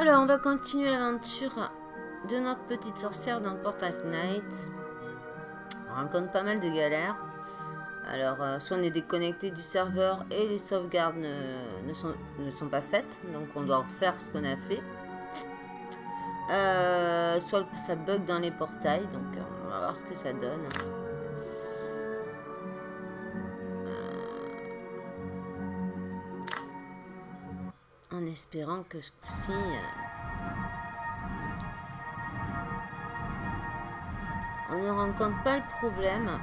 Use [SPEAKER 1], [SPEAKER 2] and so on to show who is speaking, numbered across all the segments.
[SPEAKER 1] Alors, on va continuer l'aventure de notre petite sorcière dans Portal Knight. On rencontre pas mal de galères. Alors, euh, soit on est déconnecté du serveur et les sauvegardes ne, sont, ne sont, pas faites. Donc, on doit refaire ce qu'on a fait. Euh, soit ça bug dans les portails. Donc, euh, on va voir ce que ça donne. Espérant que ce coup-ci... on ne rencontre pas le problème.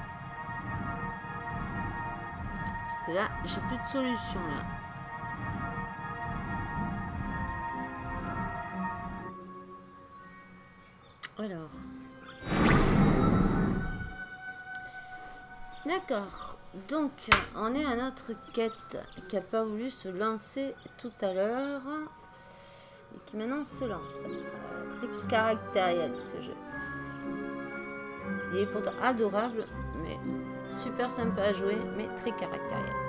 [SPEAKER 1] Parce que là, j'ai plus de solution là. Alors. D'accord. Donc, on est à notre quête qui n'a pas voulu se lancer tout à l'heure. Et qui maintenant se lance. Très caractériel ce jeu. Il est pourtant adorable, mais super sympa à jouer, mais très caractériel.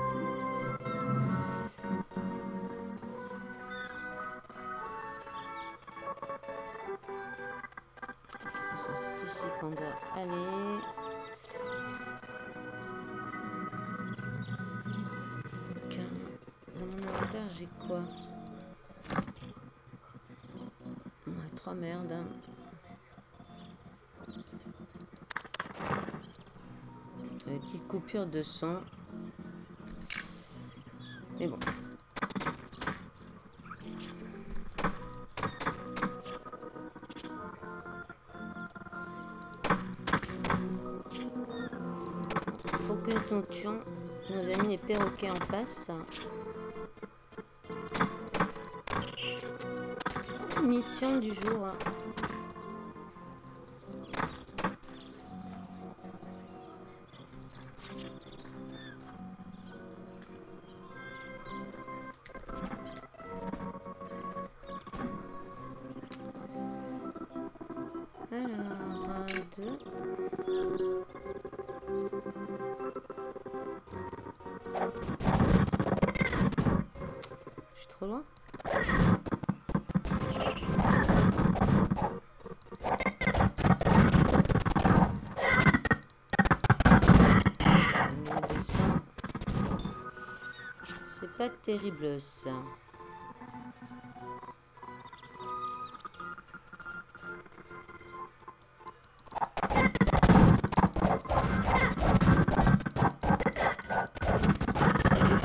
[SPEAKER 1] De son. Mais bon. Faut que nous nos amis les perroquets en face. Mission du jour.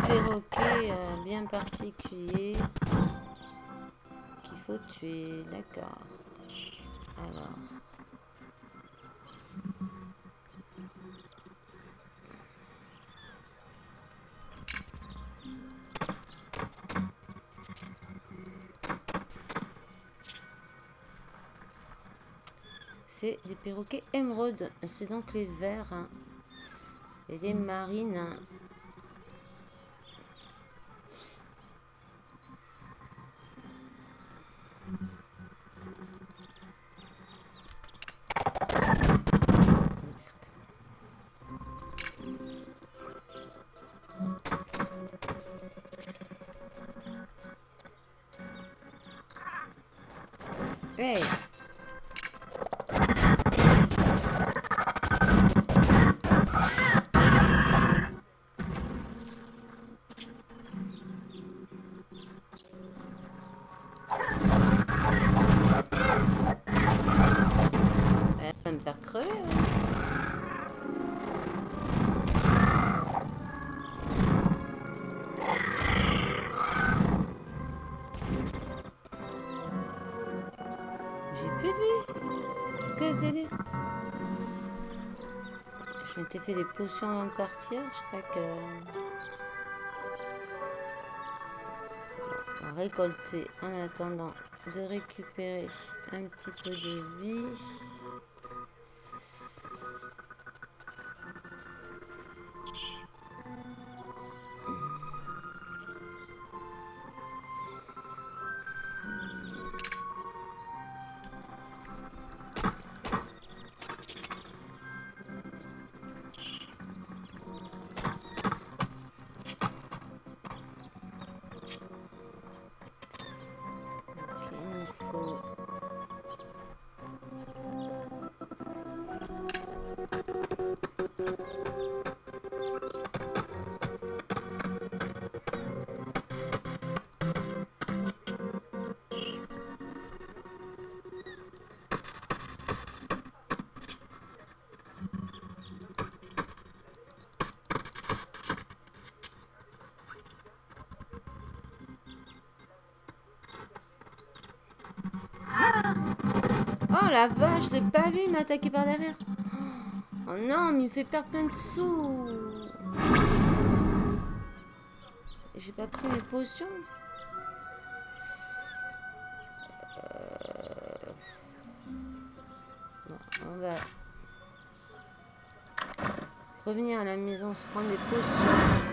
[SPEAKER 1] Perroquets euh, bien particuliers qu'il faut tuer, d'accord. Alors. C'est des perroquets émeraudes. C'est donc les verts et les marines. Fait des potions avant de partir. Je crois que... On récolter en attendant de récupérer un petit peu de vie. La vache, je l'ai pas vu m'attaquer par derrière. Oh non, mais me fait perdre plein de sous. J'ai pas pris mes potions. Euh, bon, on va revenir à la maison, se prendre des potions.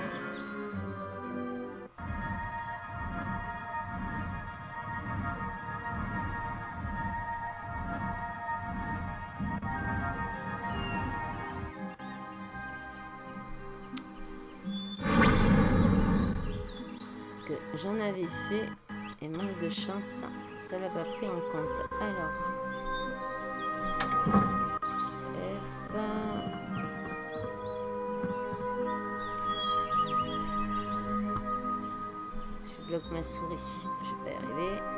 [SPEAKER 1] Et manque de chance, ça l'a pas pris en compte. Alors, F. Je bloque ma souris, je vais pas y arriver.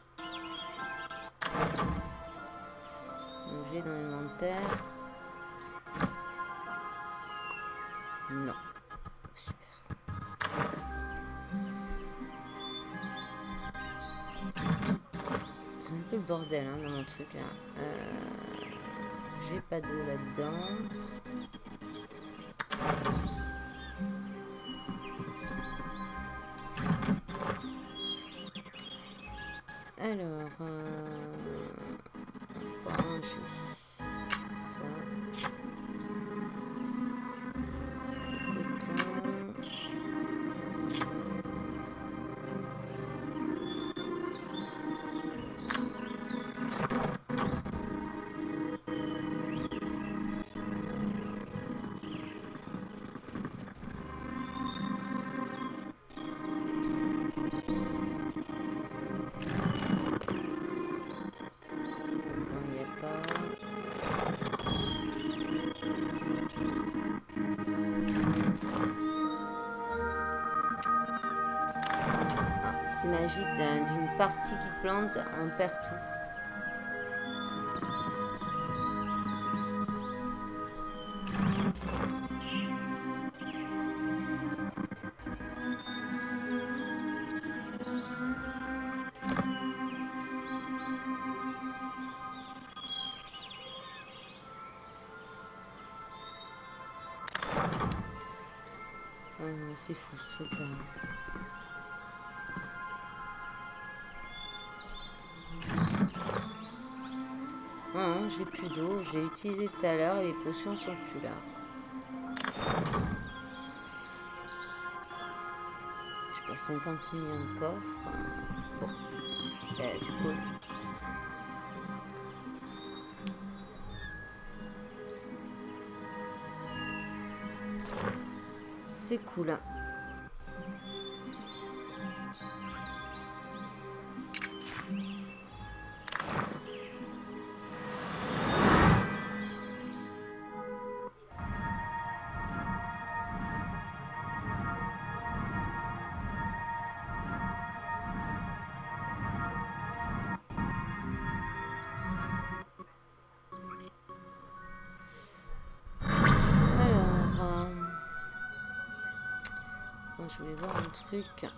[SPEAKER 1] Dans l'inventaire. Non. le bordel hein, dans mon truc là. Euh, j'ai pas d'eau là-dedans. Alors, euh, on va qui plante, on perd j'ai plus d'eau. Je l'ai utilisé tout à l'heure et les potions sont plus là. Je passe 50 millions de coffres. Bon. Eh, c'est cool. C'est cool. Hein. Truc.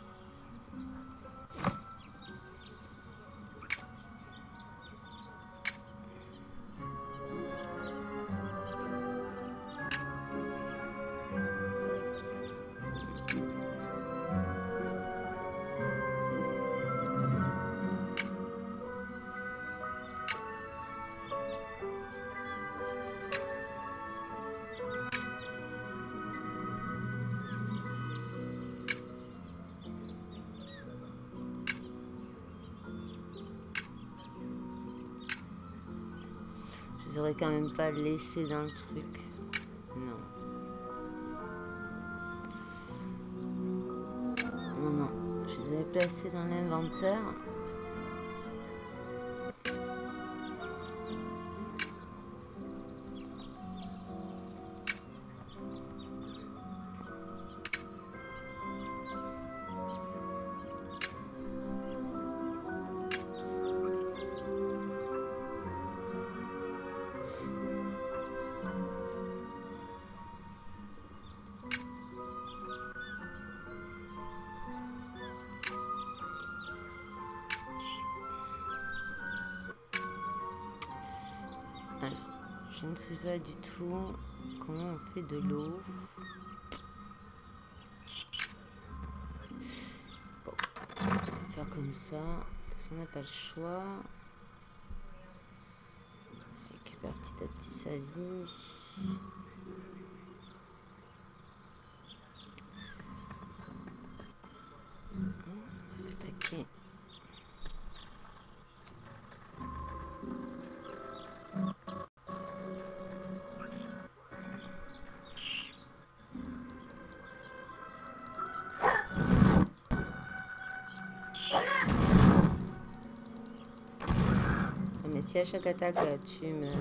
[SPEAKER 1] Quand même pas laissés dans le truc. Non. Non, non. Je les avais placés dans l'inventaire. Pas du tout comment on fait de l'eau. on va faire comme ça. De toute façon, on n'a pas le choix. On récupère petit à petit sa vie. Si à chaque attaque tu me...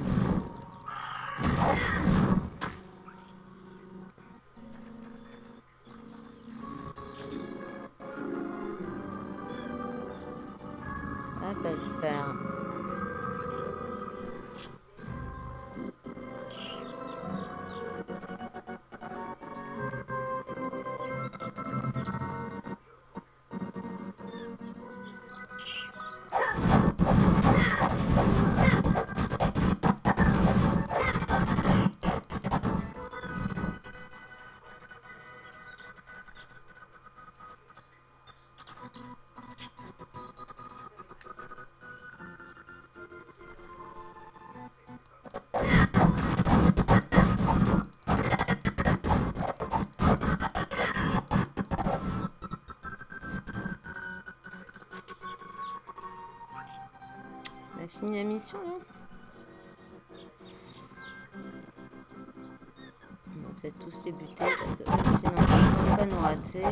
[SPEAKER 1] mission là On va peut-être tous les buter parce que sinon on va pas nous rater.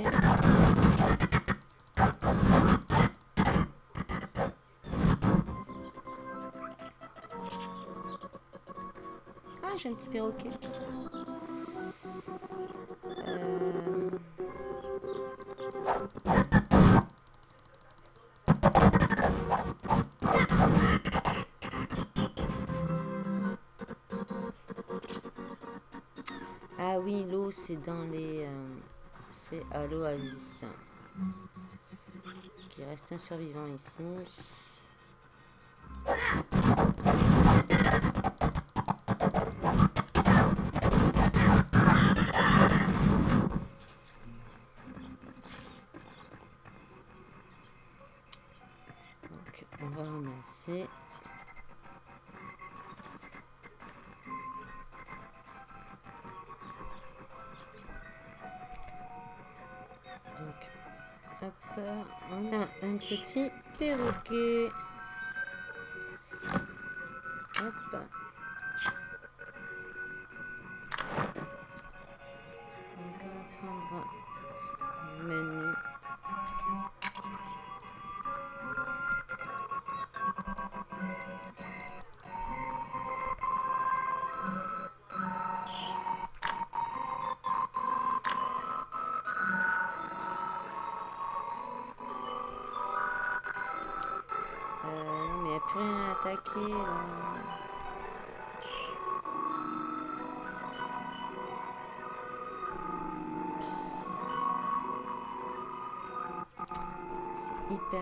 [SPEAKER 1] Ah j'ai un petit perroquet. C'est dans les... Euh, c'est à l'oasis. Il reste un survivant ici. Petit perroquet.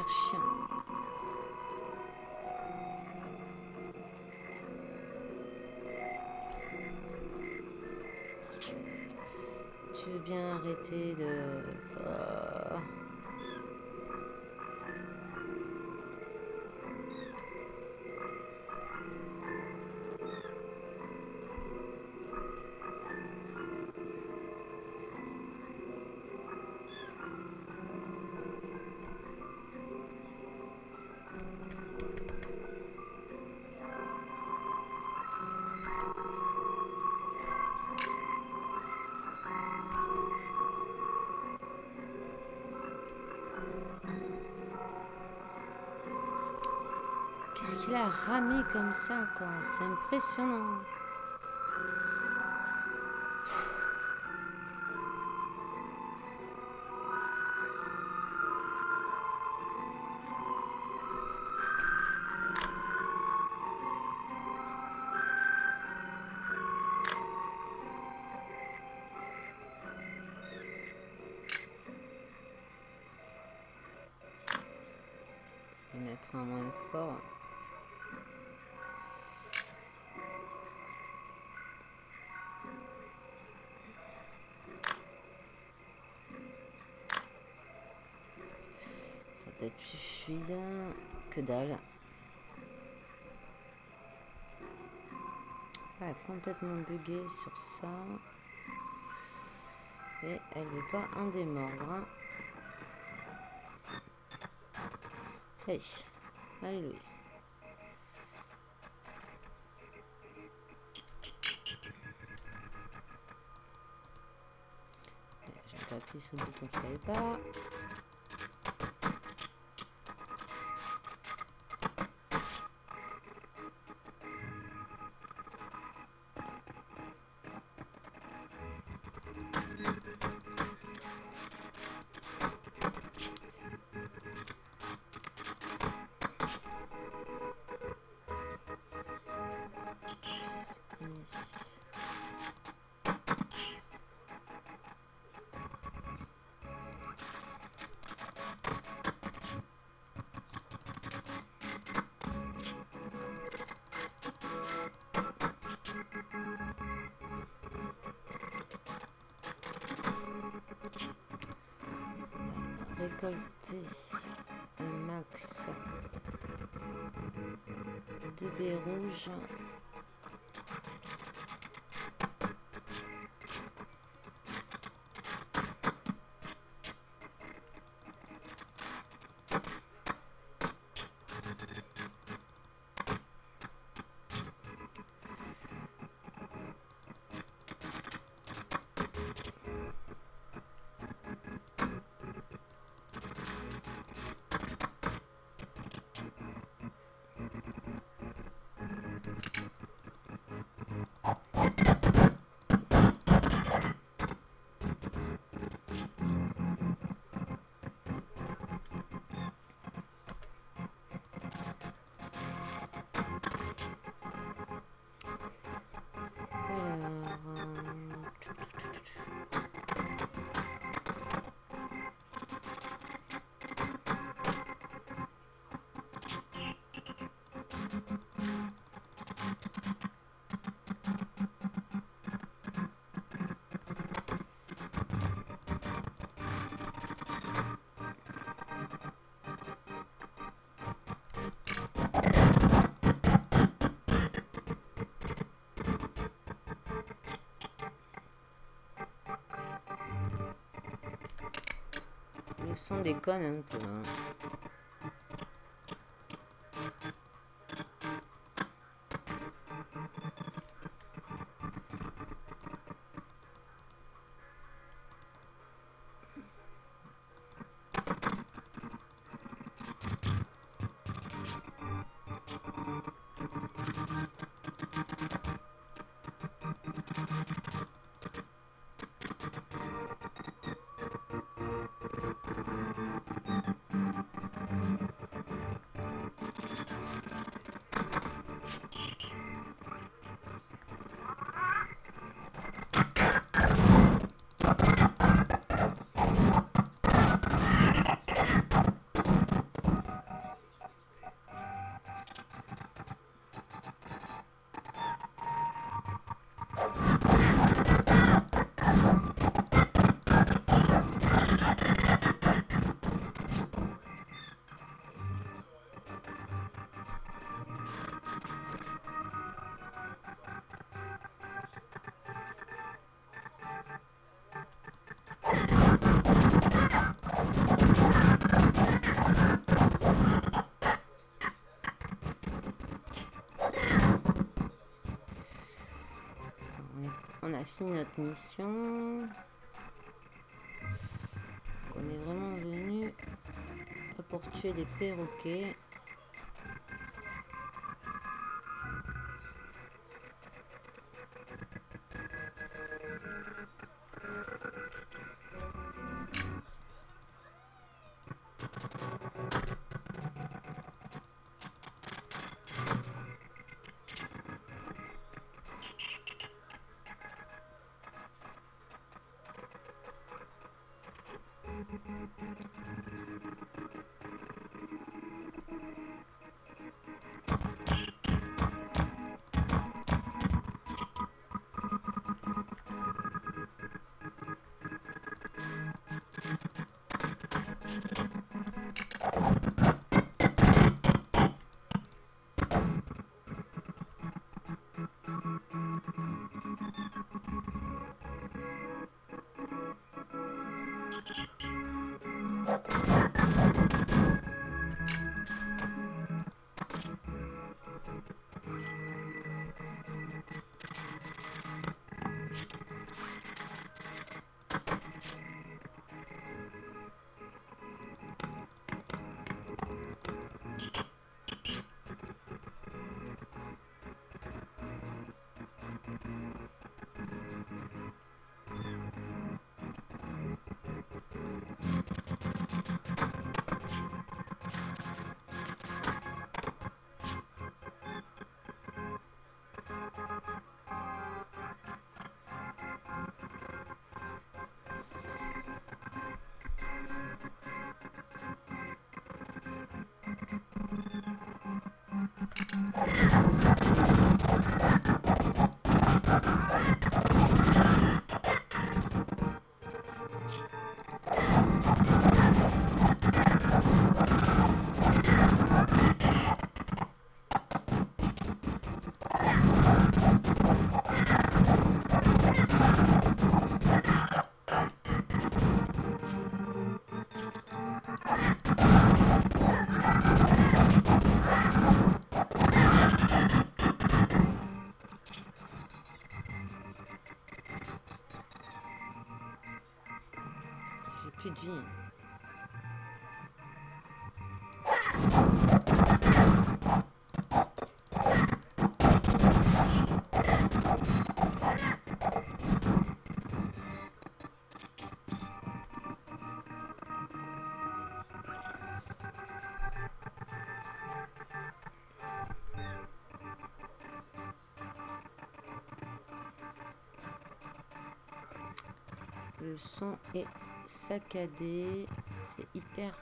[SPEAKER 1] Chiant. Tu veux bien arrêter de... qu'il a ramé comme ça, quoi. C'est impressionnant. Que dalle. Elle complètement bugué sur ça. Et elle veut pas en démordre. Ça y est. Alléluia. J'ai appuyé sur le bouton qui ne pas. Rouges son déconne un peu. Hein. Fini notre mission. on est vraiment venu pour tuer des perroquets. Son est saccadé. C'est hyper.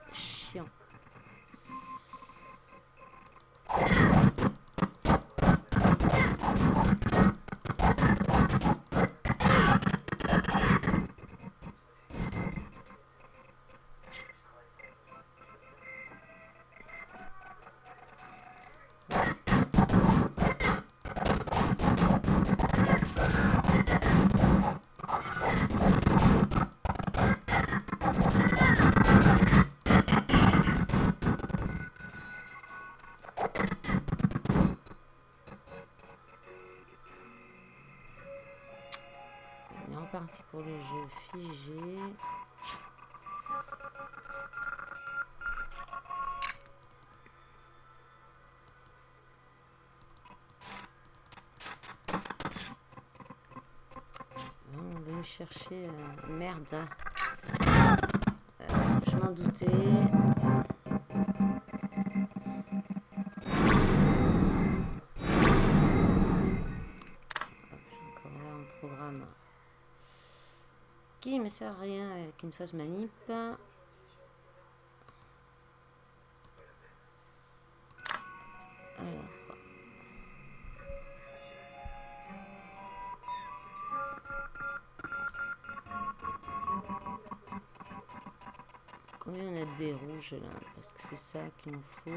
[SPEAKER 1] Chercher... Euh, merde. Euh, je m'en doutais. qui me sert à rien avec une fausse manip. Parce que c'est ça qu'il nous faut.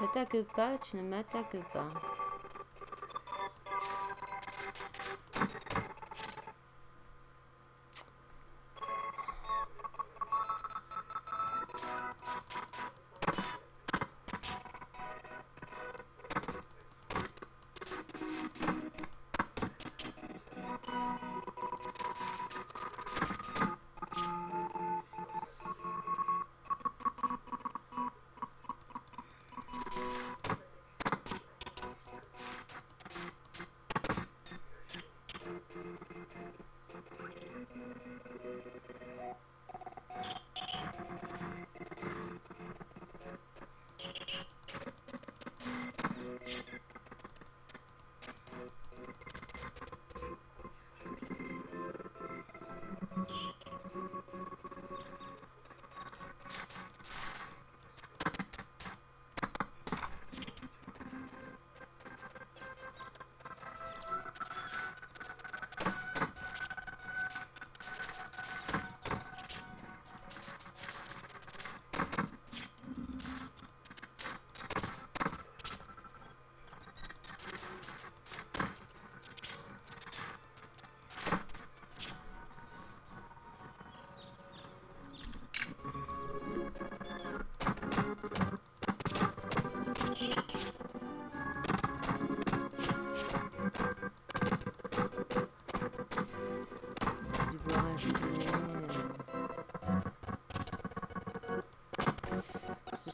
[SPEAKER 1] m'attaques pas, tu ne m'attaques pas.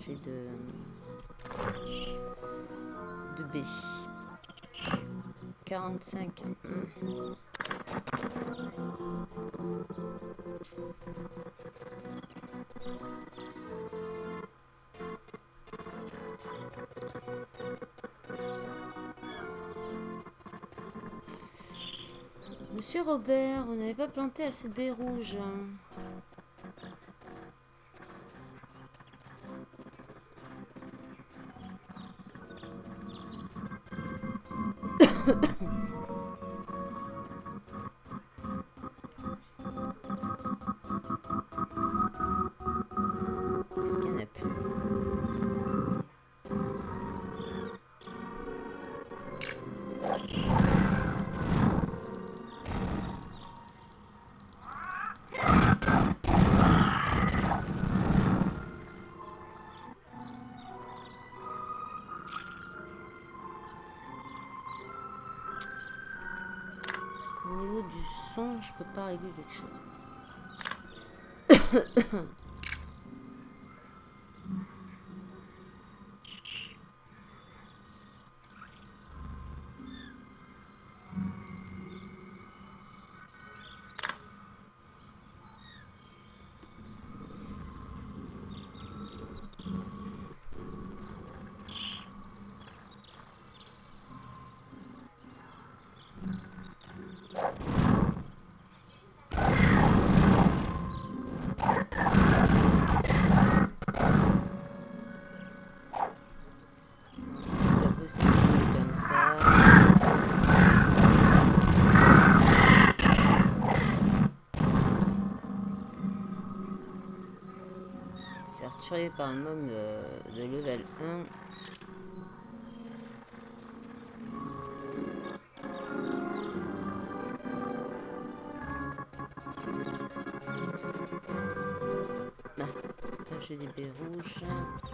[SPEAKER 1] j'ai de de B 45. Monsieur Robert, vous n'avez pas planté assez de baies rouges. Je peux pas chose. par un homme euh, de level 1. Ah, j'ai des baies rouges.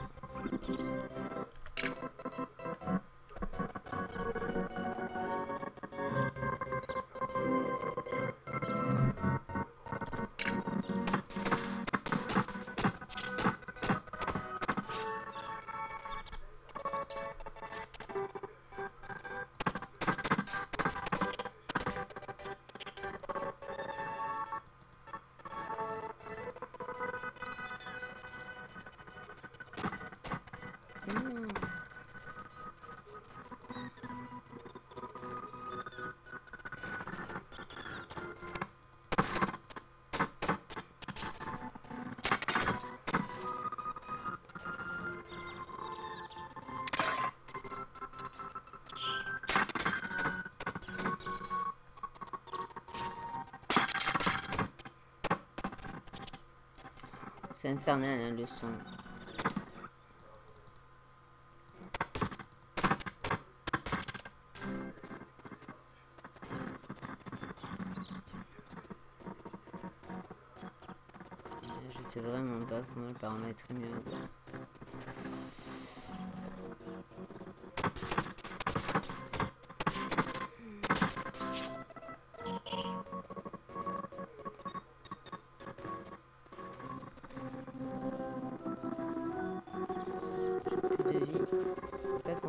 [SPEAKER 1] C'est infernal hein, le son. Je sais vraiment pas comment le paramètre mieux. de vie.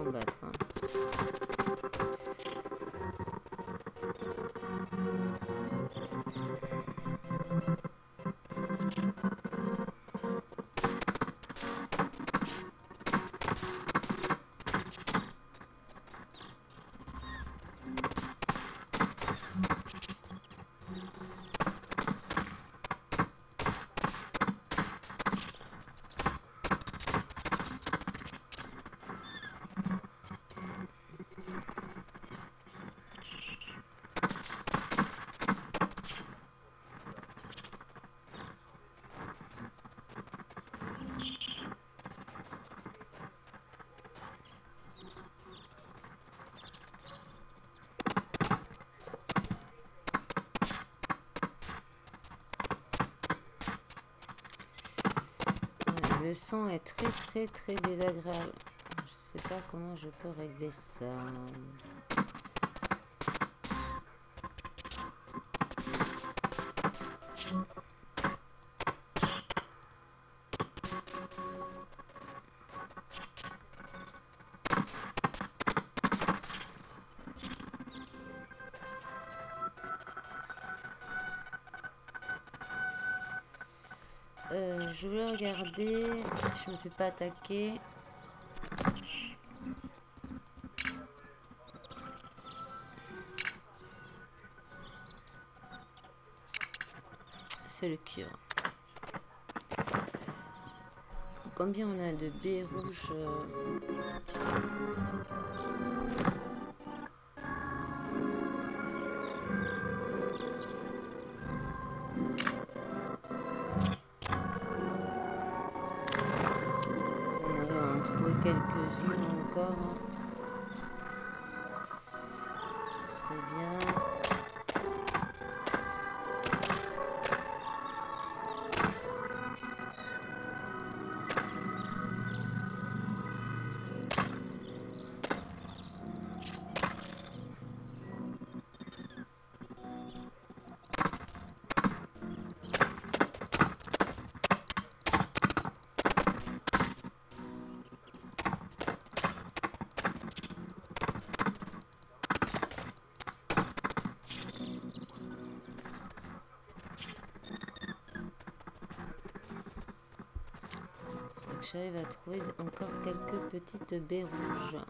[SPEAKER 1] Le son est très très très désagréable. Je sais pas comment je peux régler ça. Je voulais regarder si je me fais pas attaquer. C'est le cure. Combien on a de baies rouges j'arrive à trouver encore quelques petites baies rouges.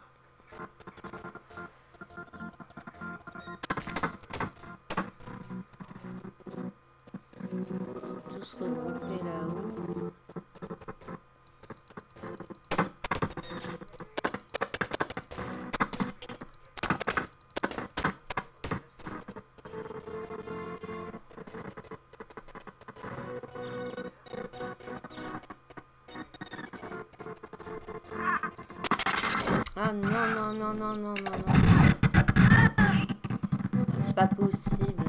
[SPEAKER 1] Ah non, non, non, non, non, non, non. C'est pas possible.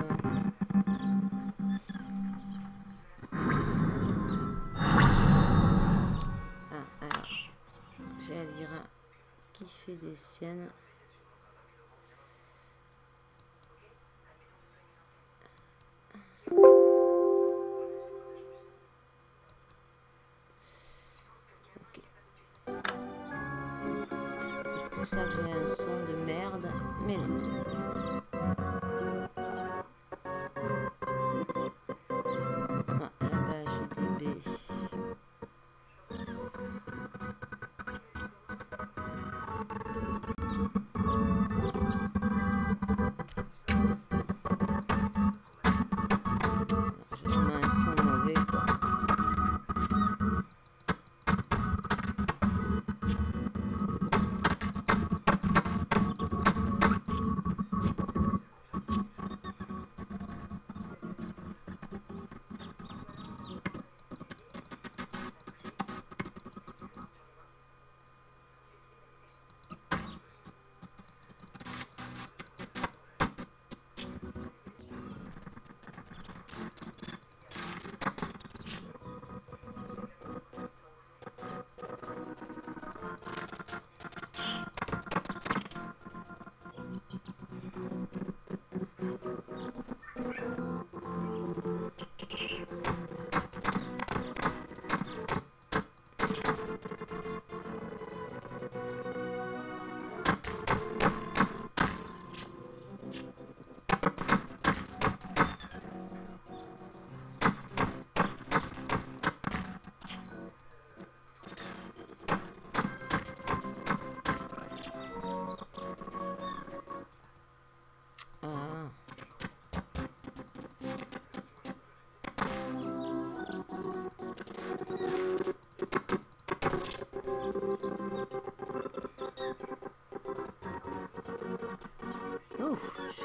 [SPEAKER 1] Ah, alors. J'ai Alvira qui fait des siennes. Merde.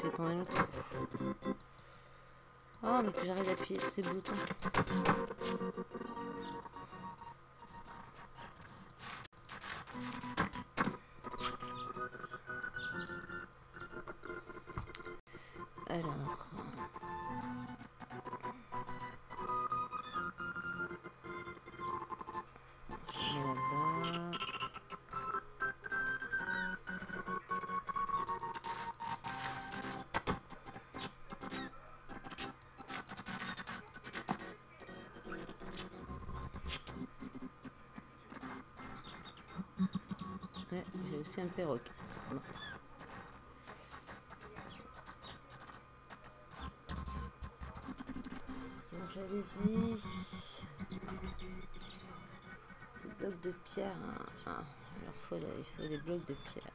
[SPEAKER 1] Oh, mais que j'arrête d'appuyer sur ces boutons. Perroquet. Bon. Alors, j'avais dit blocs de pierre. hein. Ah, alors faut, il faut des blocs de pierre.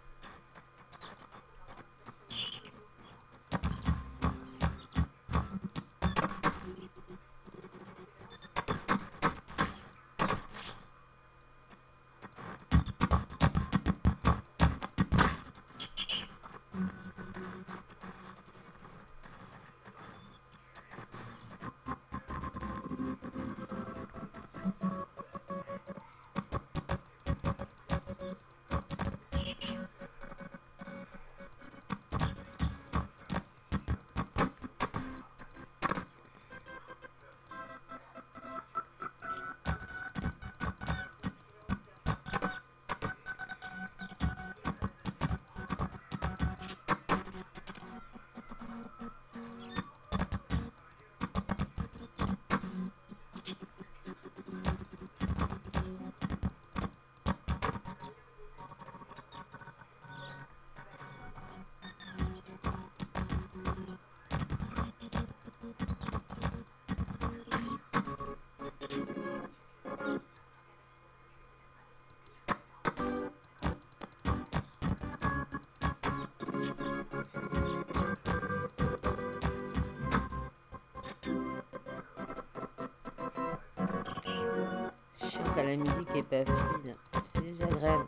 [SPEAKER 1] La musique est pas fluide. C'est désagréable.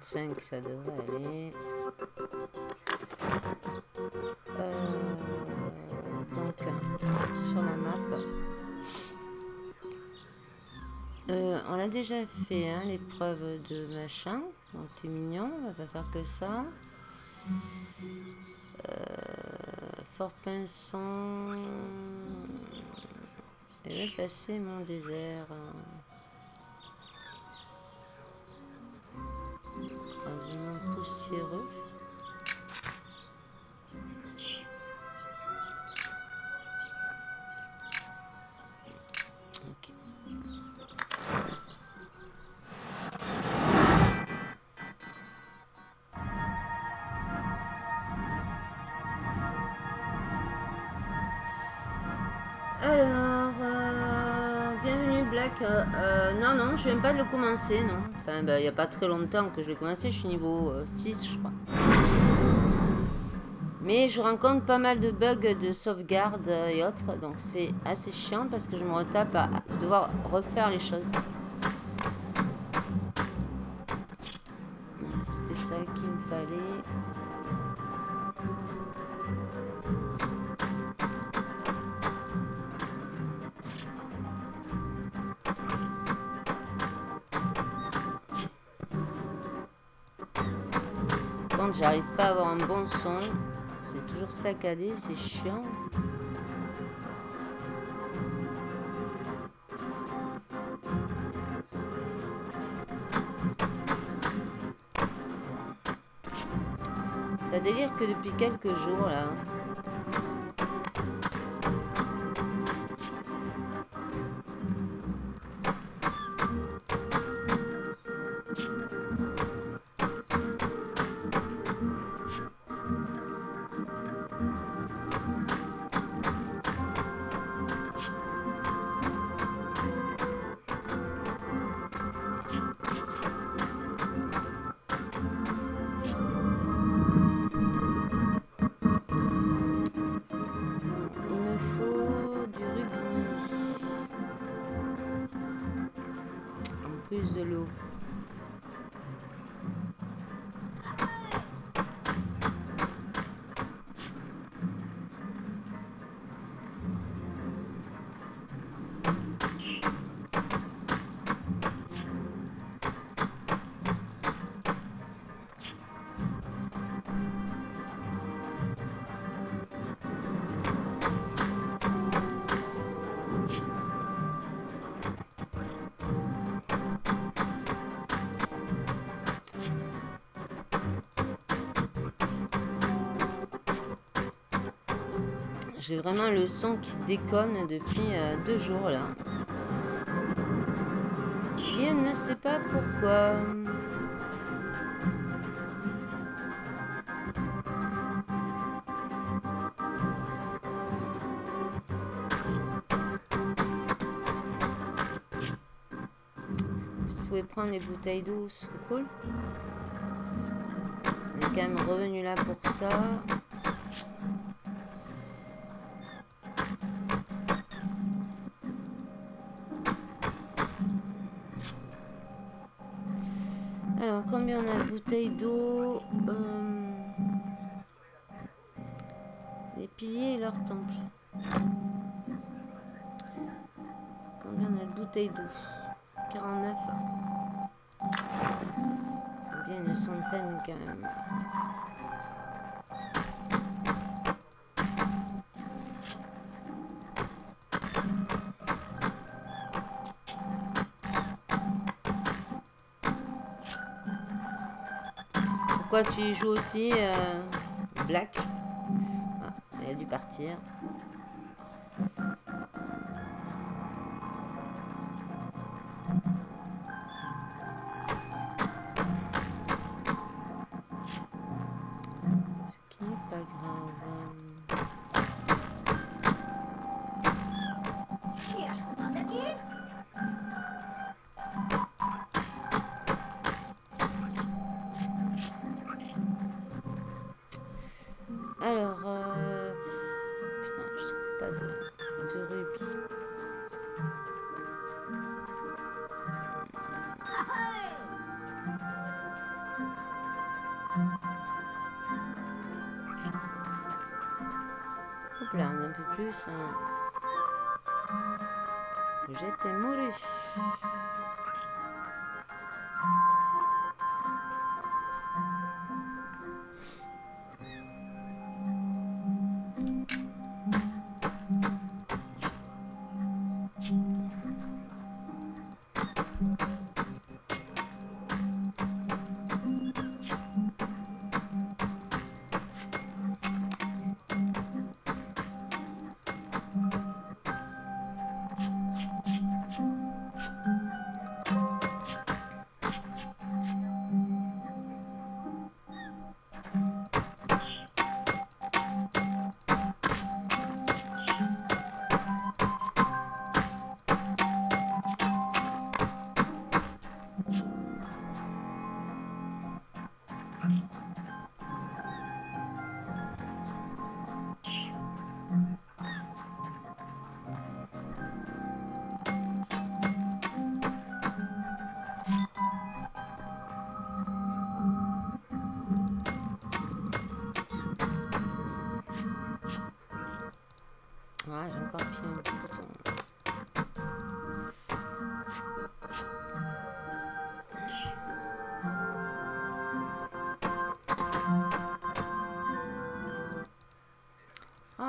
[SPEAKER 1] 35, ça devrait aller. Euh, donc, sur la map, euh, on l'a déjà fait, hein, l'épreuve de machin. Donc, t'es mignon, on va faire que ça. Euh, Fort Pinson. Et vais passer mon désert. Non? Enfin, il n'y a pas très longtemps que je l'ai commencé, je suis niveau euh, 6, je crois. Mais je rencontre pas mal de bugs de sauvegarde euh, et autres, donc c'est assez chiant parce que je me retape à devoir refaire les choses. Pas avoir un bon son. C'est toujours saccadé, c'est chiant. Ça délire que depuis quelques jours là. J'ai vraiment le son qui déconne depuis euh, deux jours là. Je ne sais pas pourquoi. Si pouvais prendre les bouteilles d'eau, ce serait cool. On est quand même revenu là pour ça. Bouteilles d'eau 49. Bien une centaine quand même. tu y joues aussi euh, Black? Ah, Il a dû partir.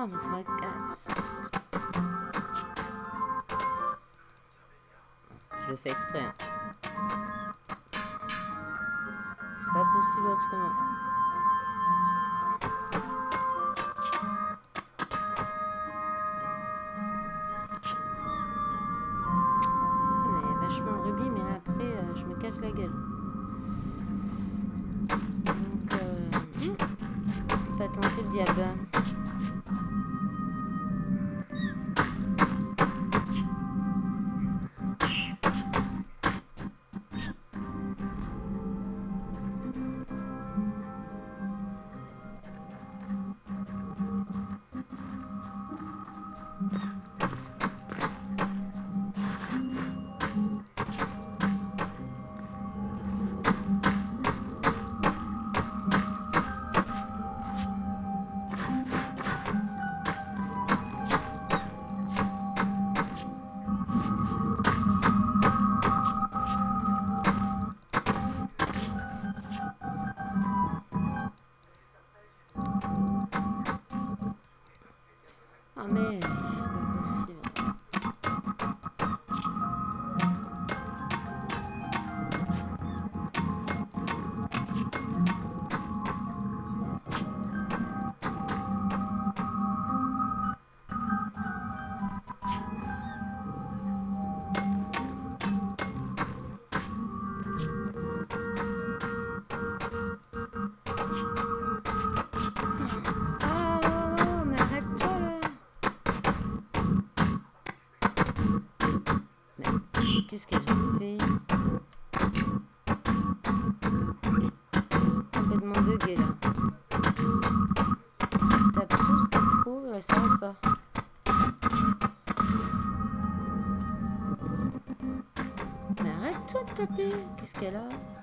[SPEAKER 1] Ça casse. Je le fais exprès. Hein. C'est pas possible autrement. Ah, il y a vachement de rubis, mais là après, euh, je me casse la gueule. Donc, euh, hmm, pas tenter le diable. Taper Qu'est-ce qu'elle a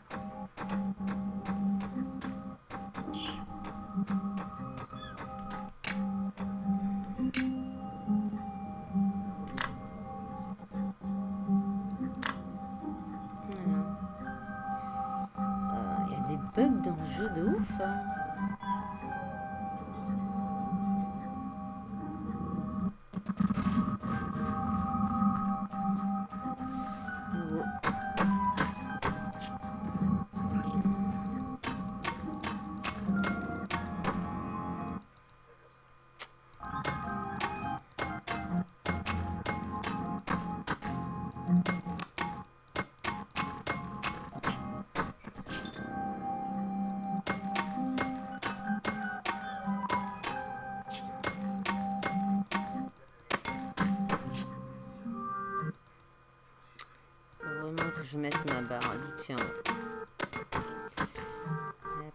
[SPEAKER 1] mettre ma barre en haut.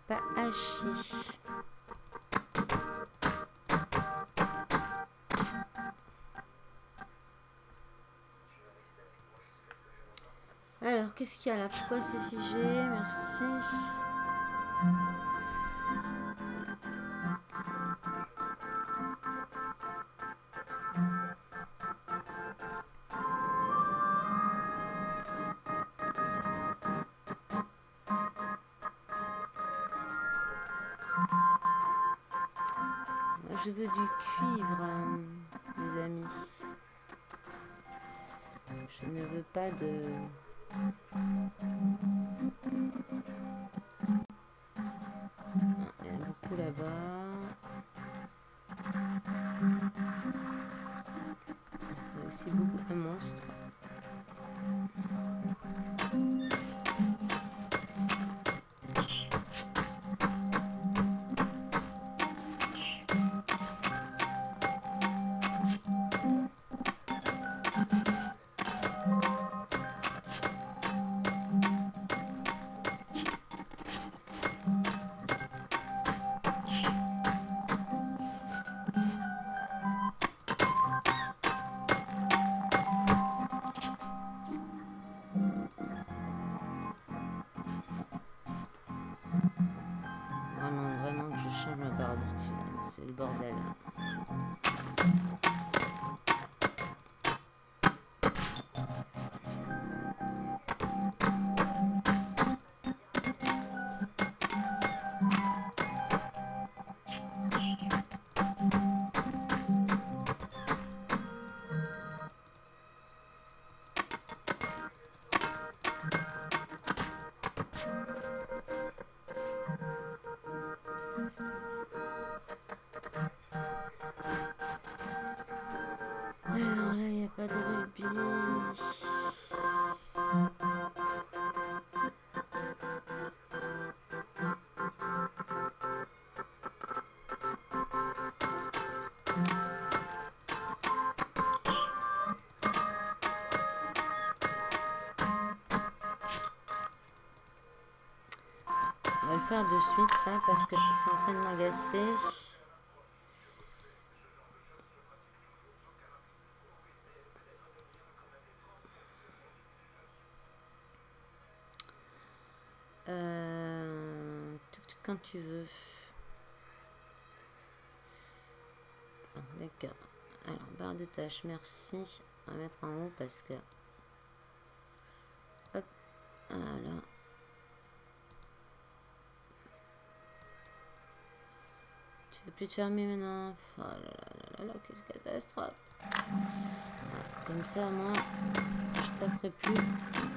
[SPEAKER 1] Pas haché. Alors, qu'est-ce qu'il y a là? Pourquoi ces sujets? Merci. Suite ça parce que c'est en train de m'agacer. Euh, quand tu veux. D'accord. Alors, barre de tâches, merci. On va mettre en haut parce que... Hop, voilà. Plus de fermer maintenant. Oh là là là là, quelle catastrophe. Comme ça, moi, je taperai plus.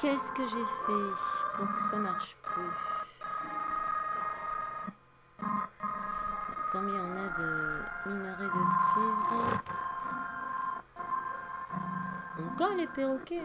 [SPEAKER 1] Qu'est-ce que j'ai fait pour que ça marche plus? Combien on a de minerais de cuivre Encore les perroquets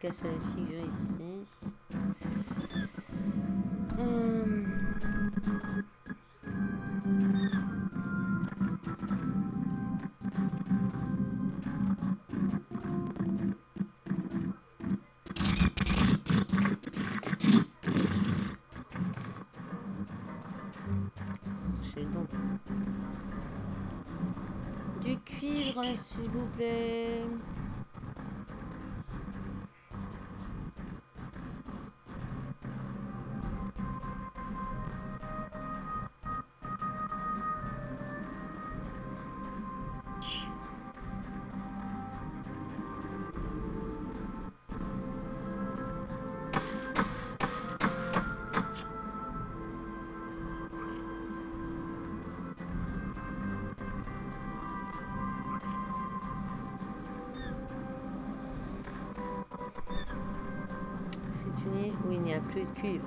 [SPEAKER 1] casse la figure ici. Cuivre, s'il vous plaît. Où il n'y a plus de cuivre.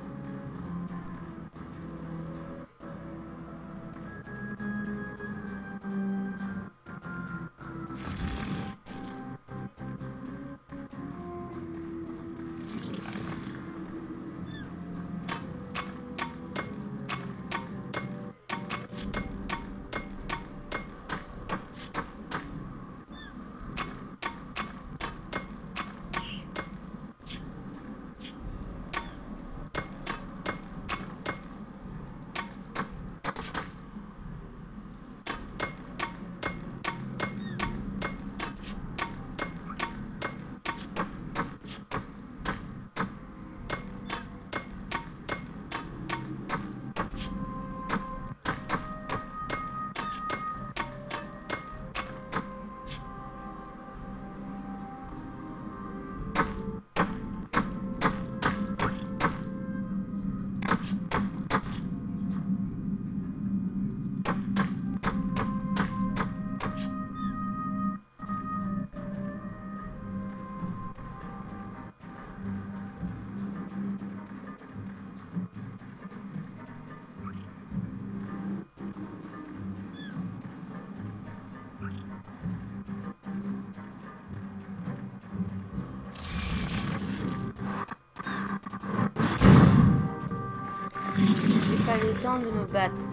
[SPEAKER 1] de me battre.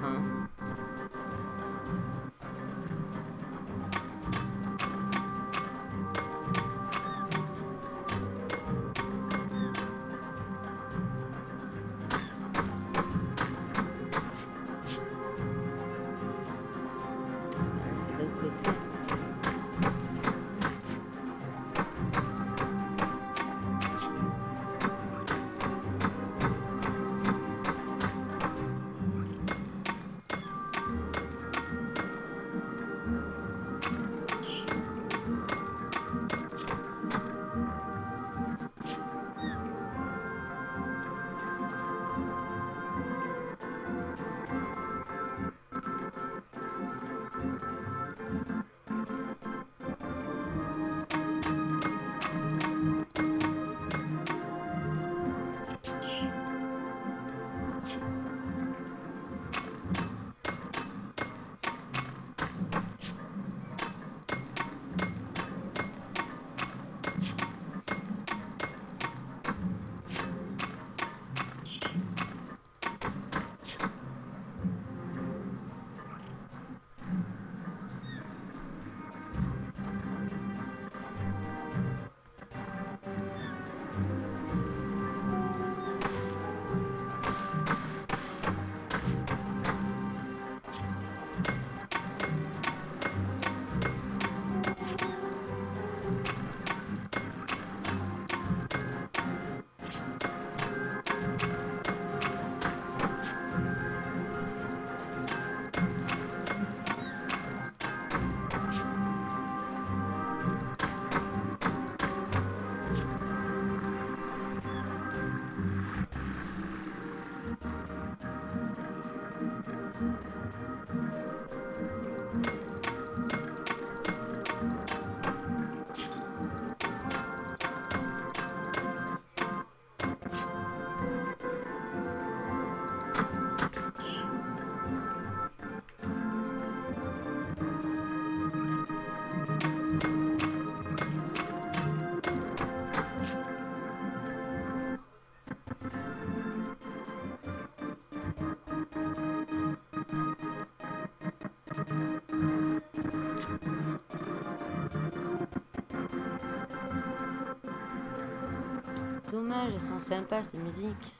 [SPEAKER 1] dommage, elles sont sympas ces musiques.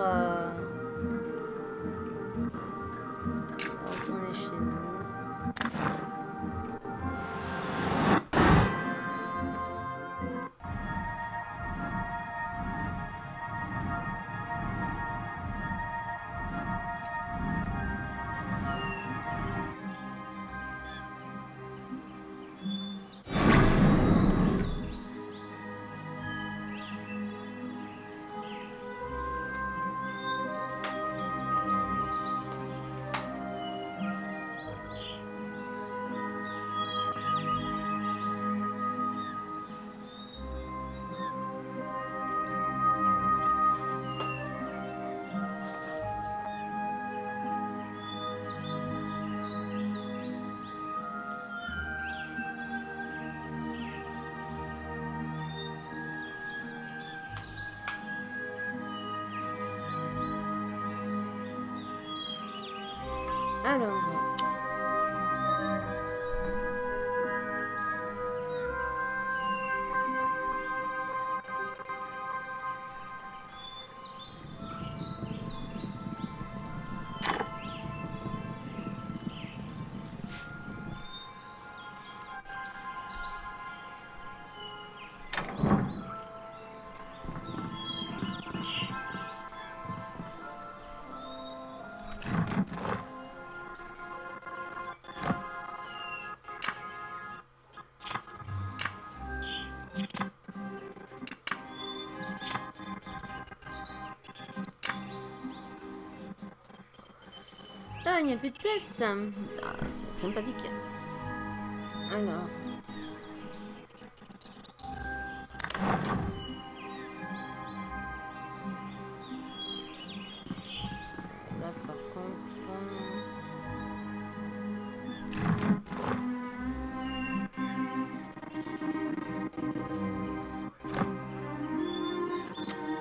[SPEAKER 1] uh, il n'y a plus de place. Ah, c'est sympathique. Alors.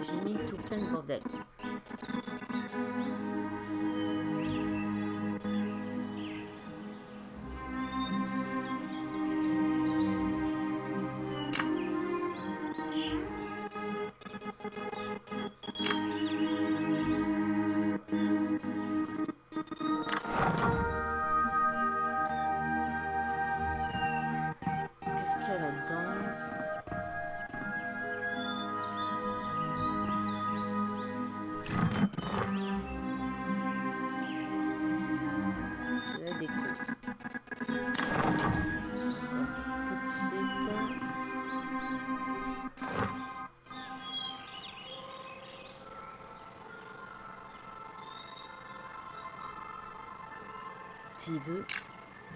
[SPEAKER 1] J'ai mis tout plein de bordel.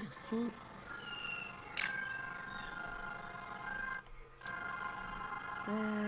[SPEAKER 1] Merci. Euh,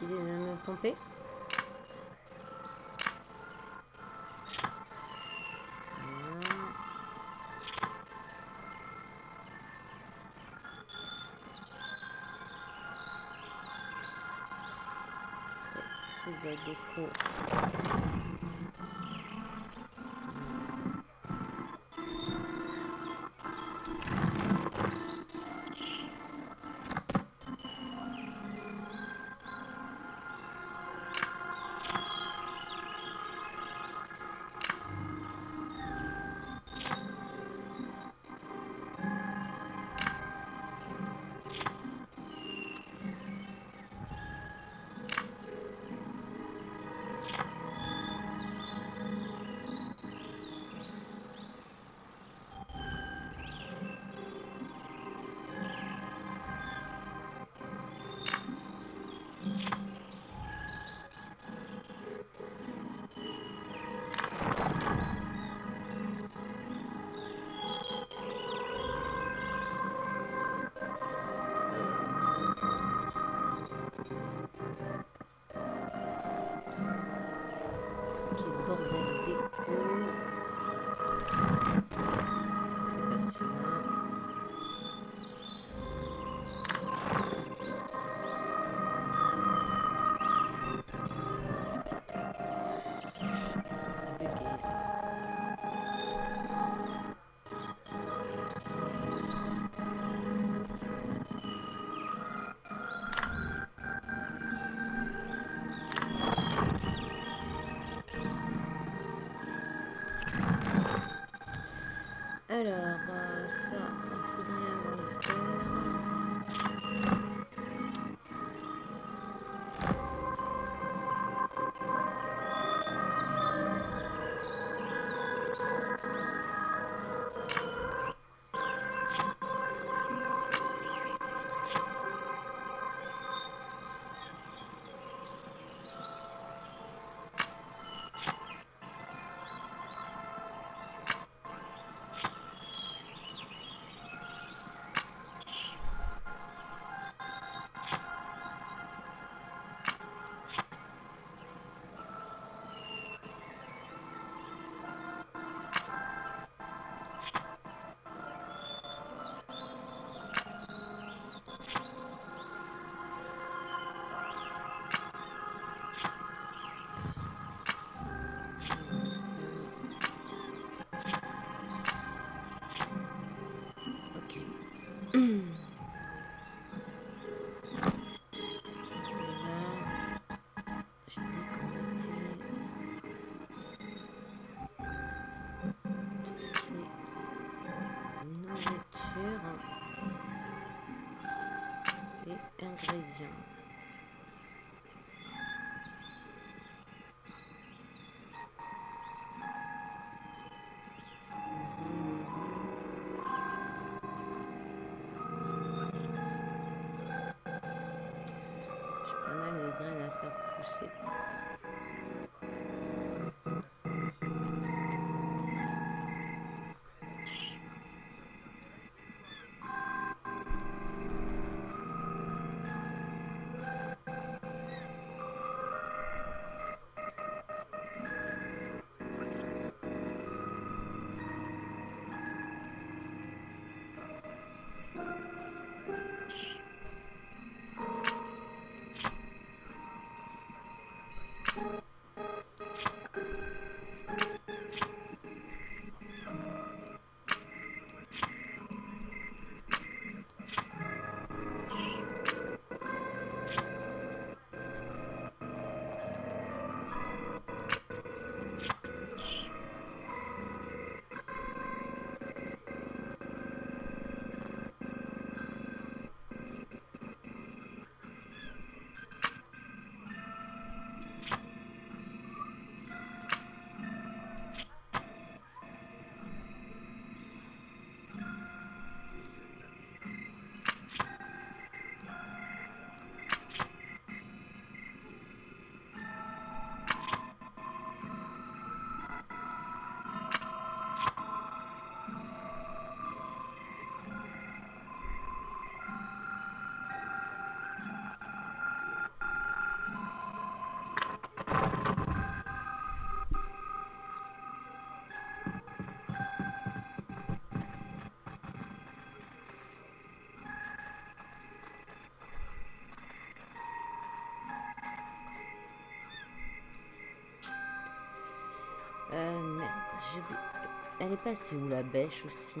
[SPEAKER 1] décidé de me pomper. C'est de la déco. Alors, euh, Euh, elle est passée où la bêche aussi?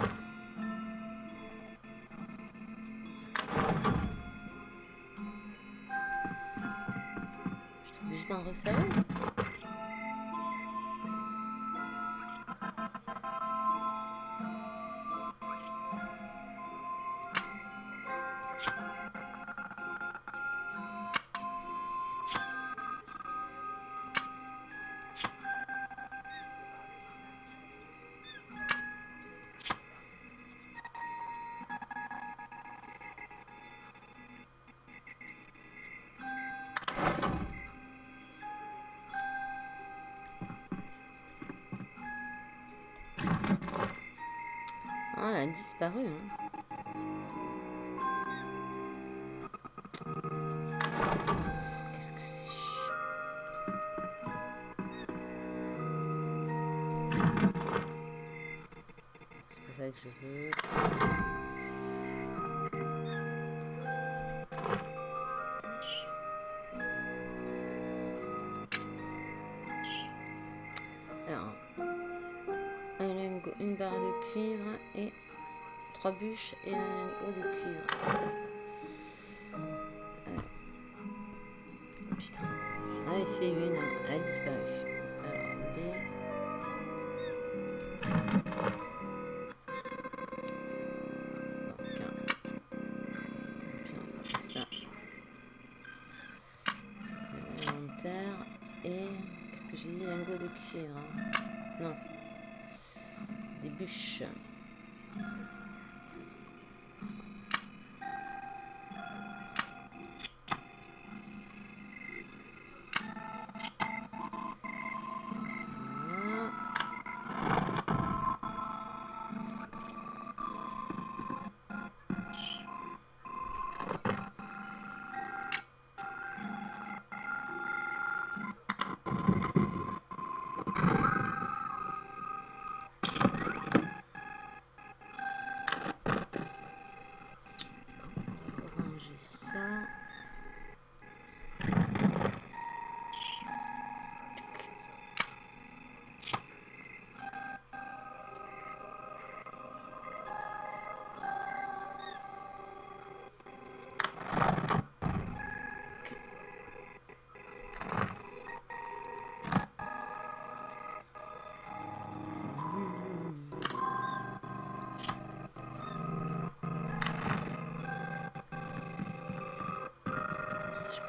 [SPEAKER 1] d'en refaire. Disparu. Hein. Qu'est-ce que c'est. C'est pas ça que je veux. Alors, un lingot, une barre de cuivre et trois bûches et un lingot de cuivre. Putain, j'en fait une, elle a disparu. Alors, B. J'ai dit de cuivre hein. non des bûches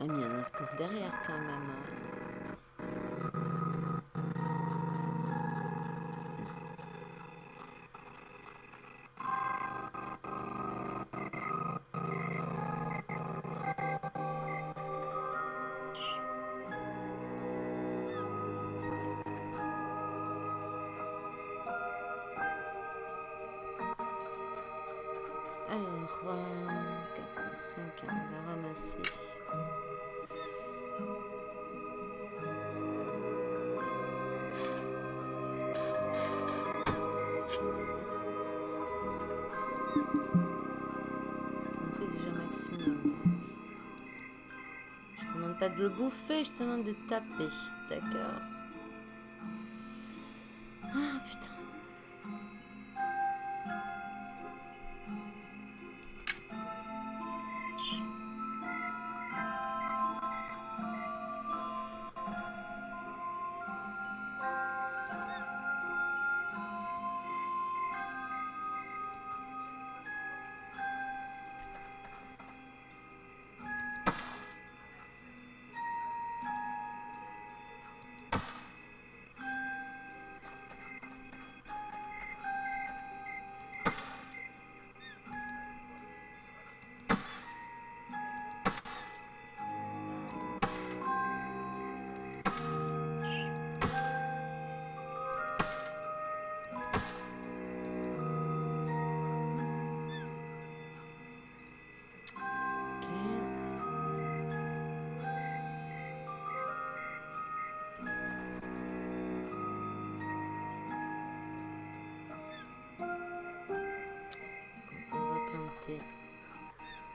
[SPEAKER 1] J'ai pas mis un autre coffre derrière quand même. Alors, euh, 4, 5, on va ramasser. Je te demande pas de le bouffer, je te demande de taper. D'accord.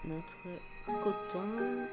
[SPEAKER 1] Notre coton.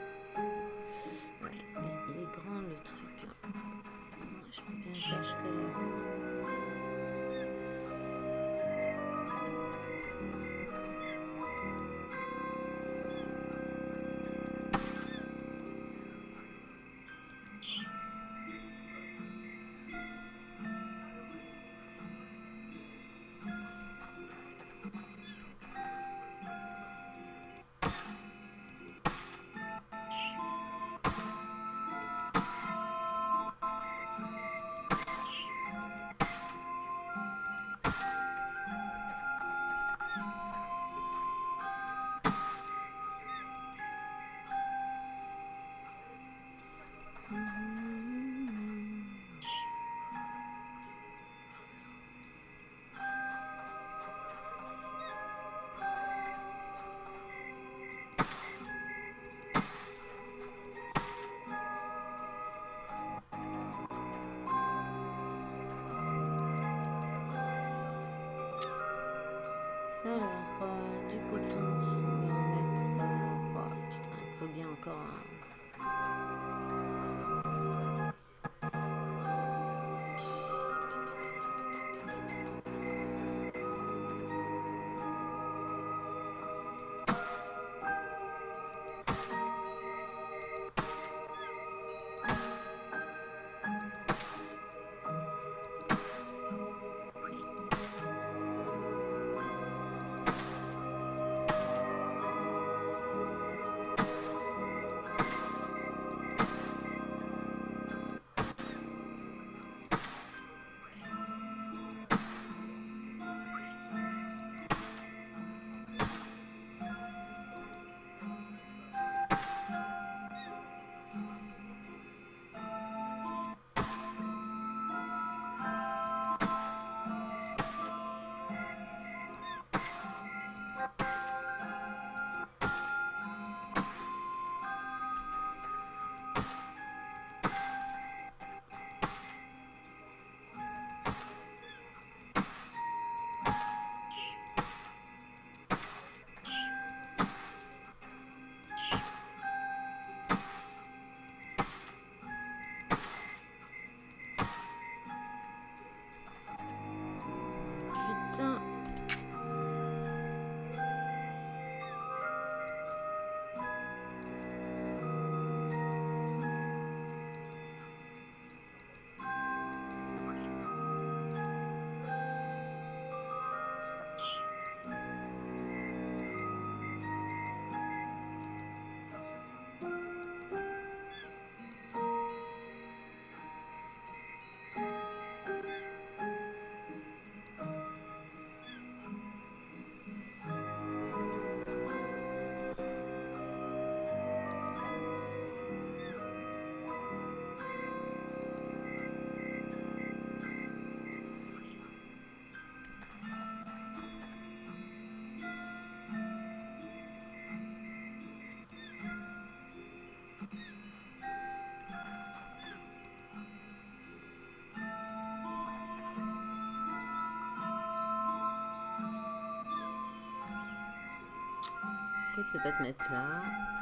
[SPEAKER 1] Pourquoi tu pas te mettre là?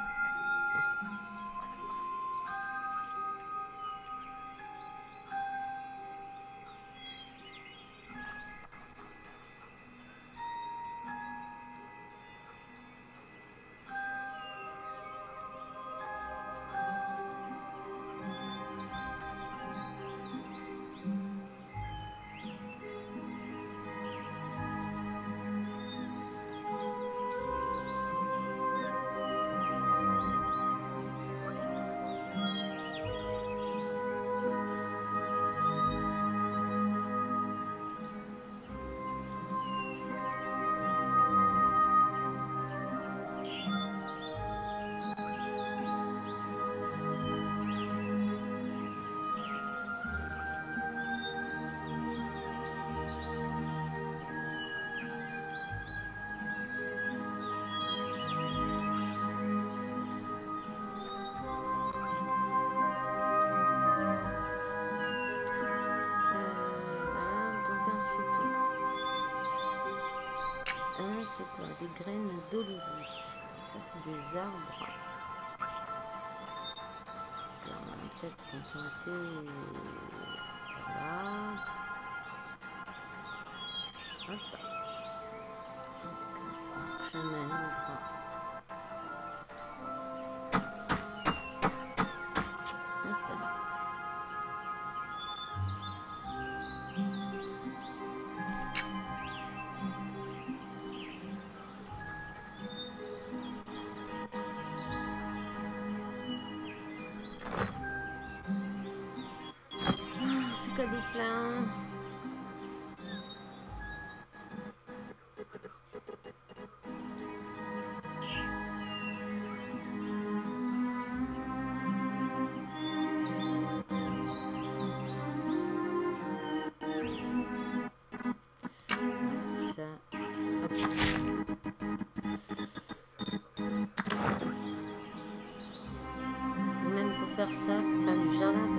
[SPEAKER 1] Peut-être planter là. Hop. Donc, je plein. Même pour faire ça, pour faire du jardin,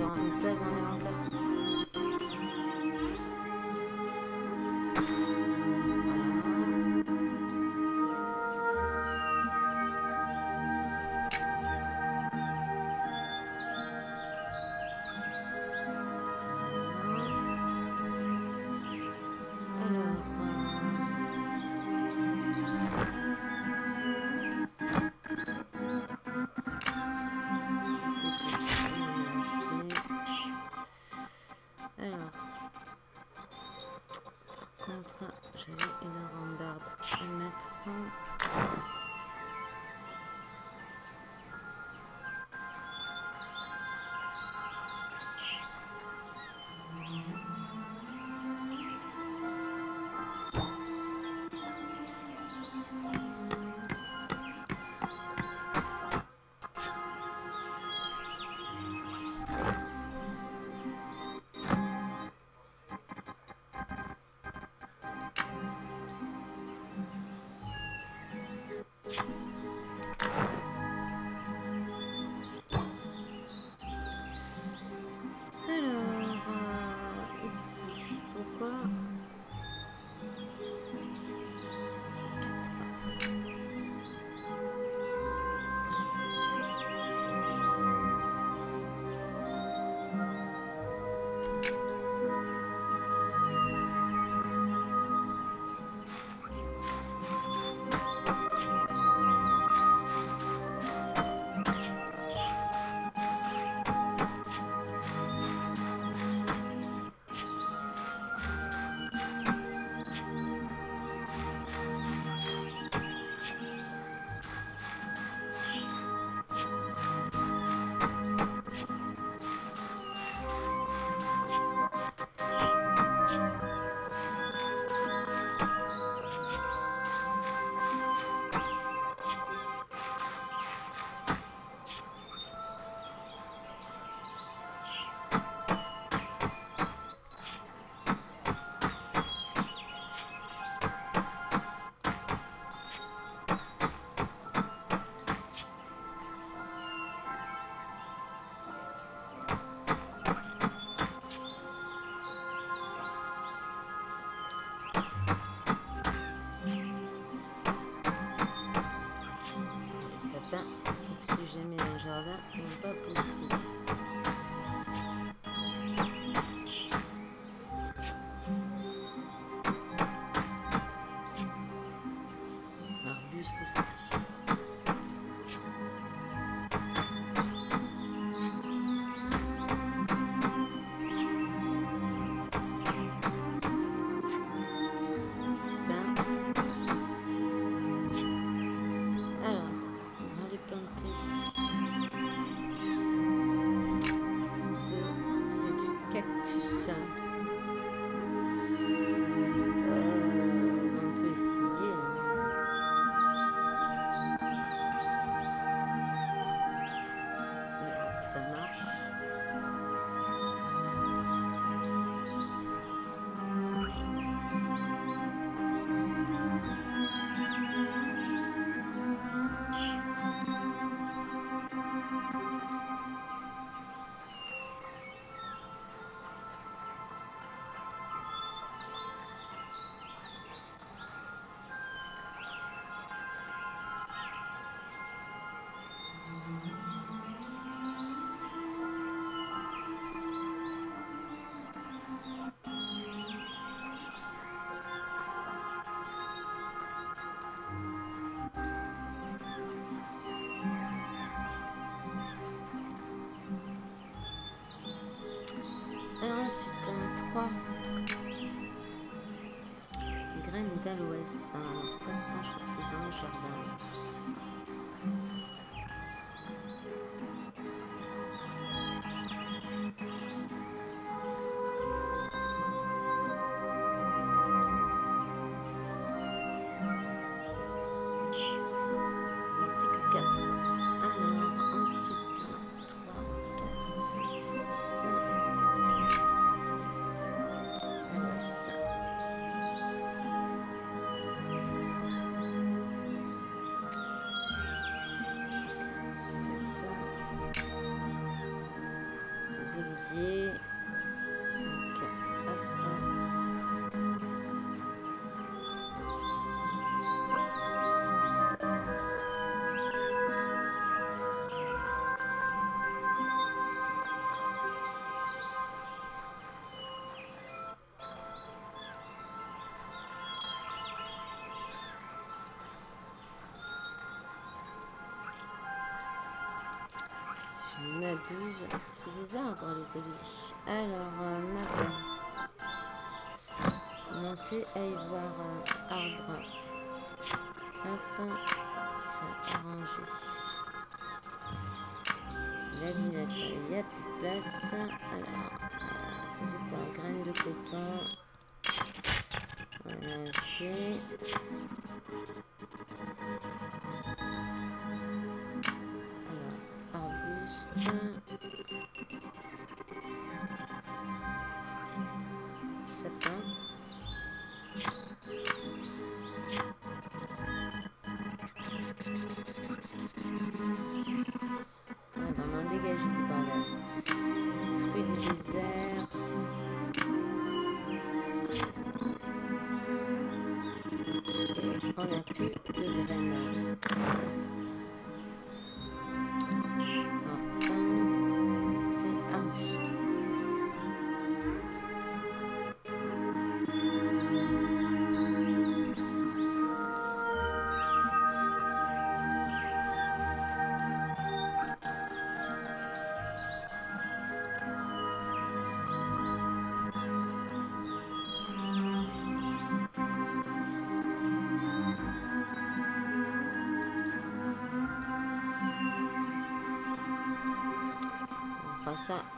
[SPEAKER 1] jamais, un jardin, on pas possible. 3. Graines d'aloès. Alors ça, je crois que jardin. C'est des arbres, les oliviers. Alors, euh, maintenant, commencer à y voir euh, arbre. Hop, c'est arrangé. La binette, il n'y a plus de place. Alors, euh, ça c'est quoi Graines de coton. Voilà, c'est...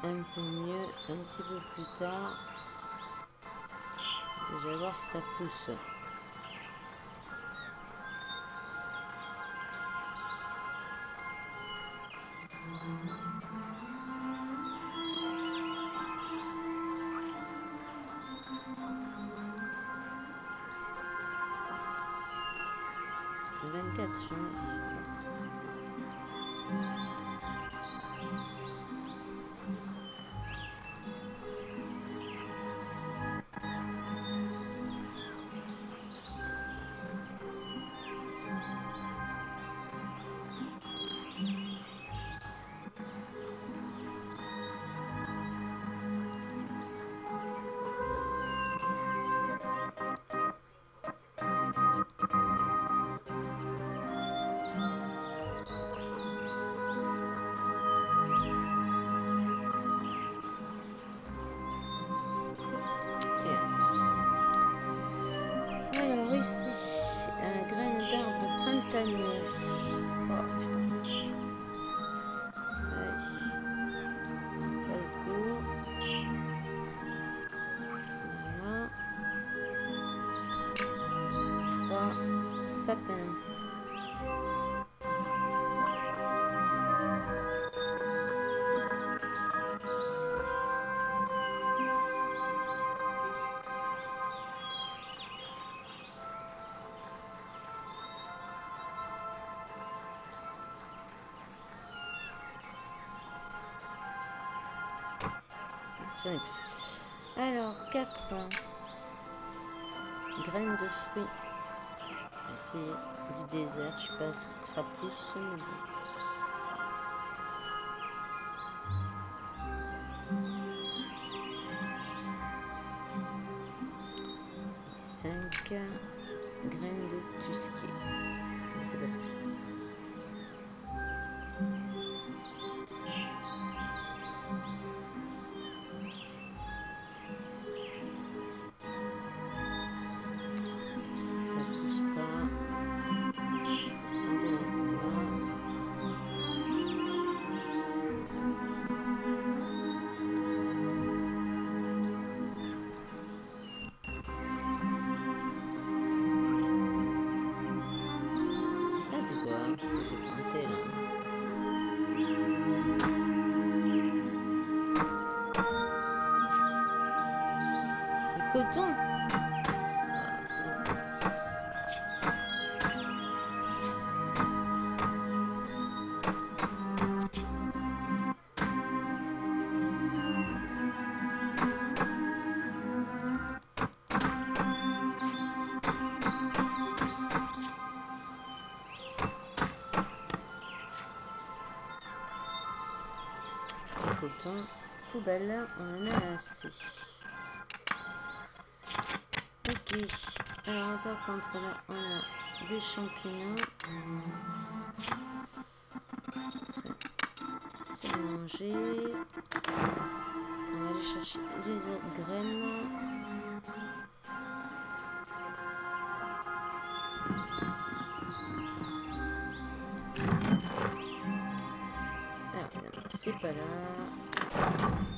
[SPEAKER 1] un peu mieux un petit peu plus tard. Je voir si ça pousse. Alors, 4 graines de fruits. C'est du désert, je sais pas que ça pousse. 5 poubelle, on en a assez. Ok, alors par contre là on a des champignons. C'est mangé. On va aller chercher des autres graines. Évidemment, c'est pas là.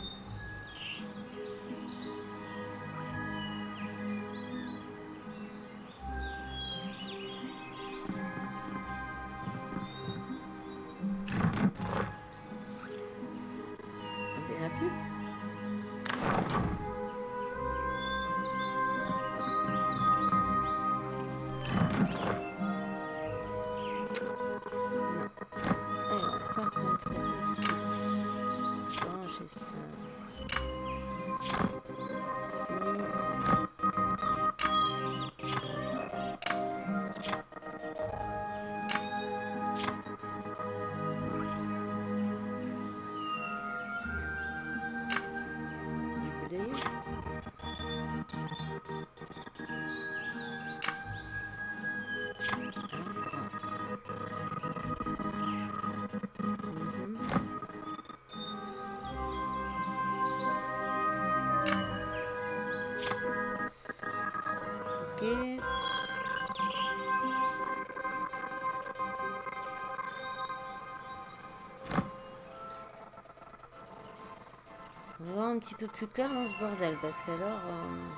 [SPEAKER 1] Un petit peu plus clair dans ce bordel parce qu'alors. euh,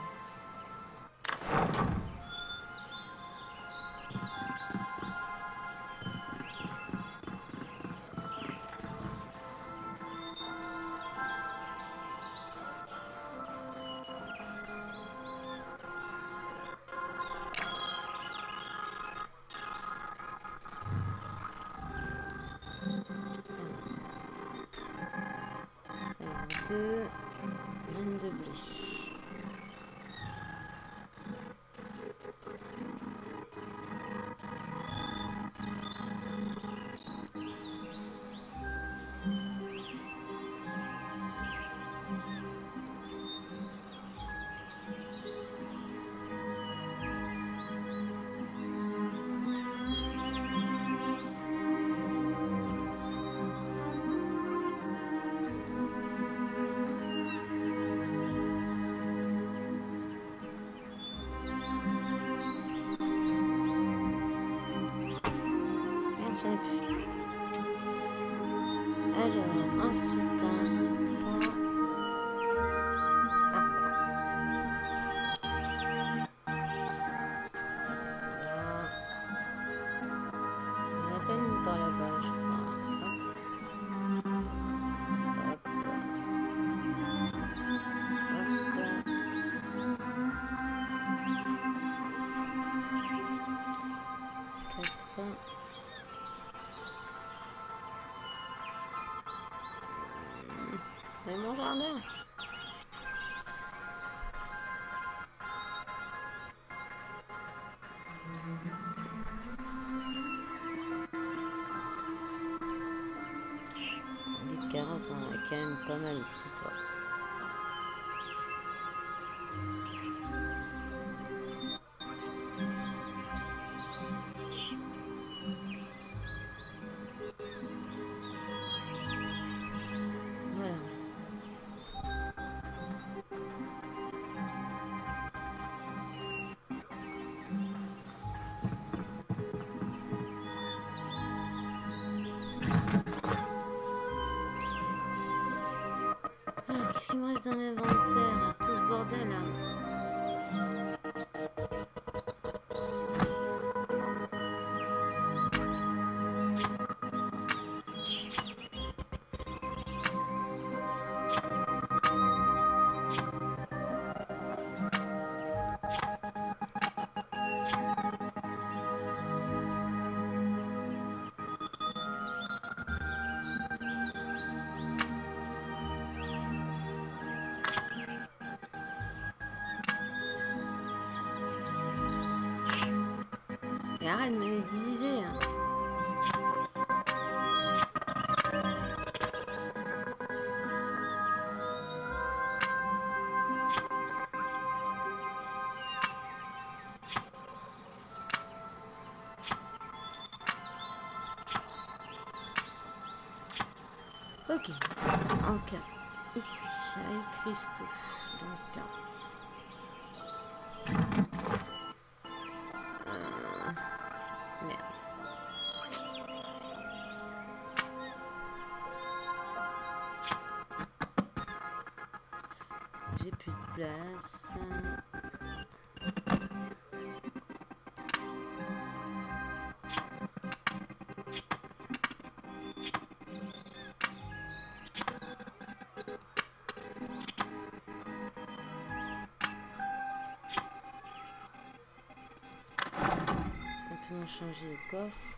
[SPEAKER 1] Jardin. Des carottes, on a quand même pas mal ici, Qu'il me reste dans l'inventaire Tout ce bordel là. Arrête de me les diviser. hein. Ok, donc ici, avec Christophe, donc euh, changer le coffre.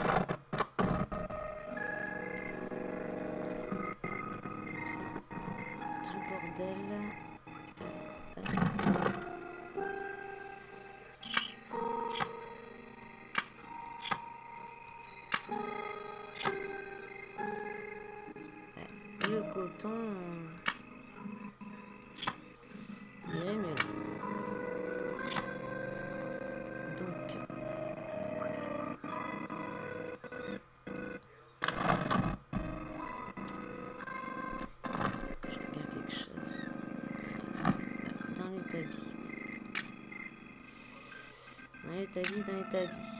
[SPEAKER 1] Comme Dans l'établi, dans l'établi. Alors.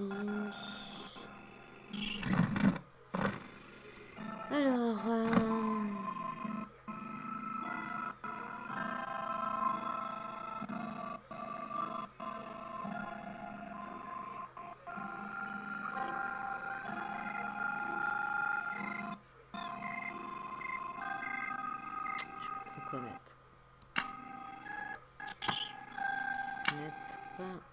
[SPEAKER 1] ici. Alors... euh, quoi mettre Mettre...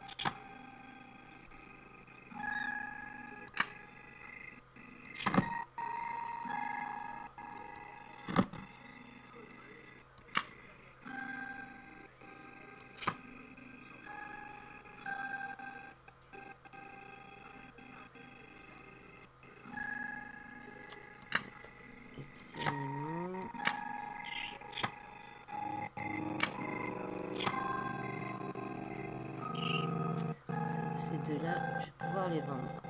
[SPEAKER 1] je vais pouvoir les vendre.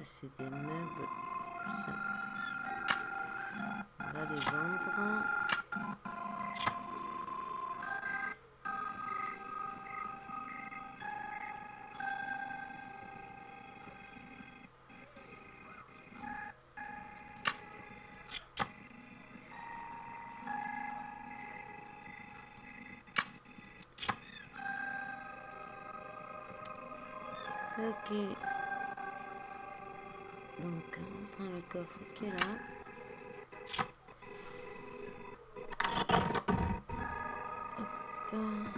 [SPEAKER 1] Ça, c'est des meubles. Ça. On va les vendre. Ok. Coffre qui là. Hop.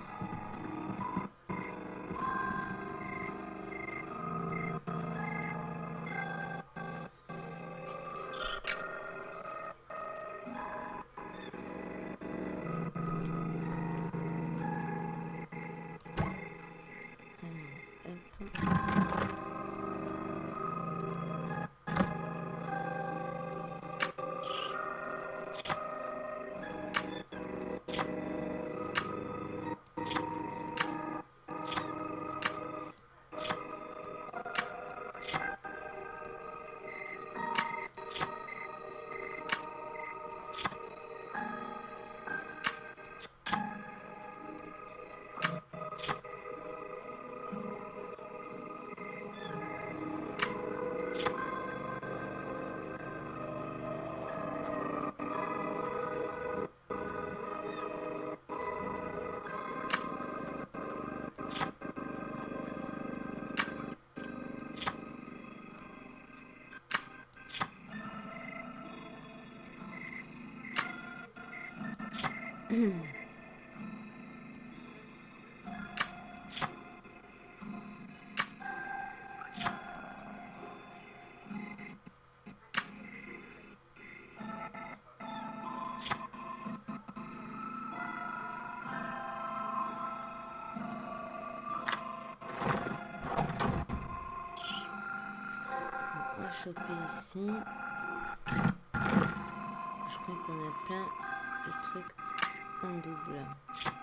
[SPEAKER 1] Choper ici. Je crois qu'on a plein de trucs en double.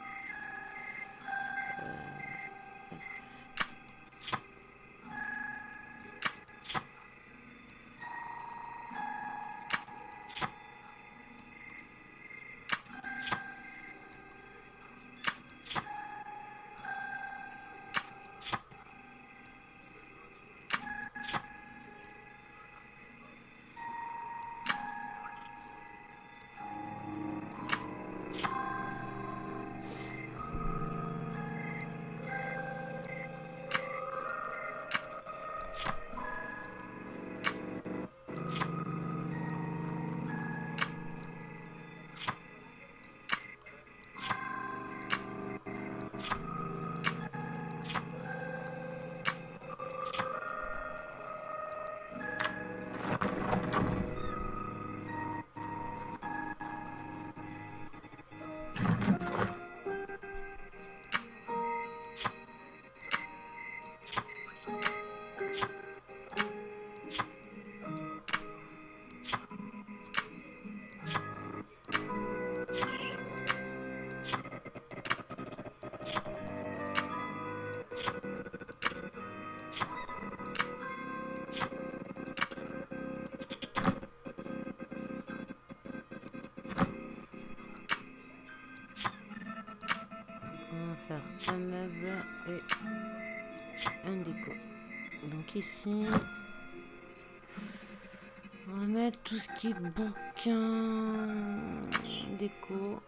[SPEAKER 1] Un meuble et un déco. Donc ici, on va mettre tout ce qui est bouquin, déco.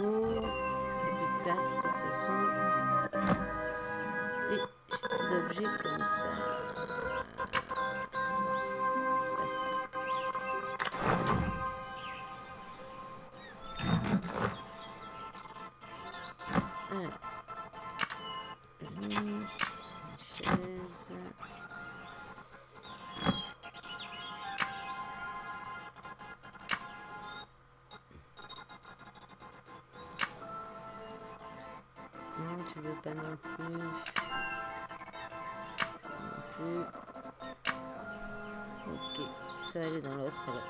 [SPEAKER 1] C'est non plus. Ça non plus. Ok, ça va aller dans l'autre alors.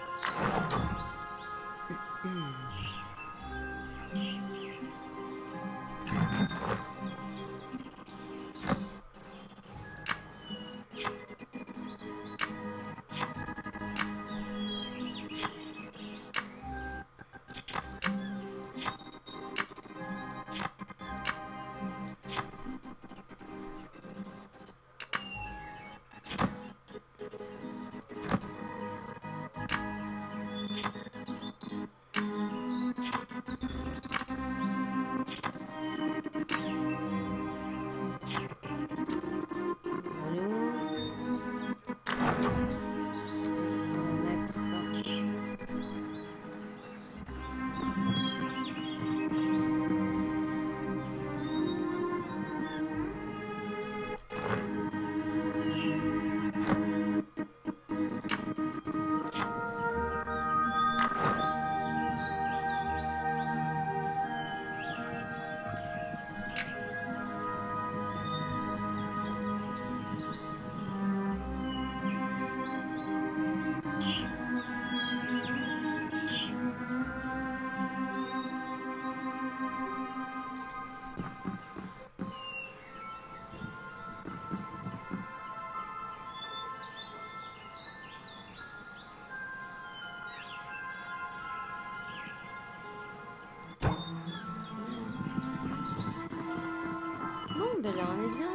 [SPEAKER 1] On est bien.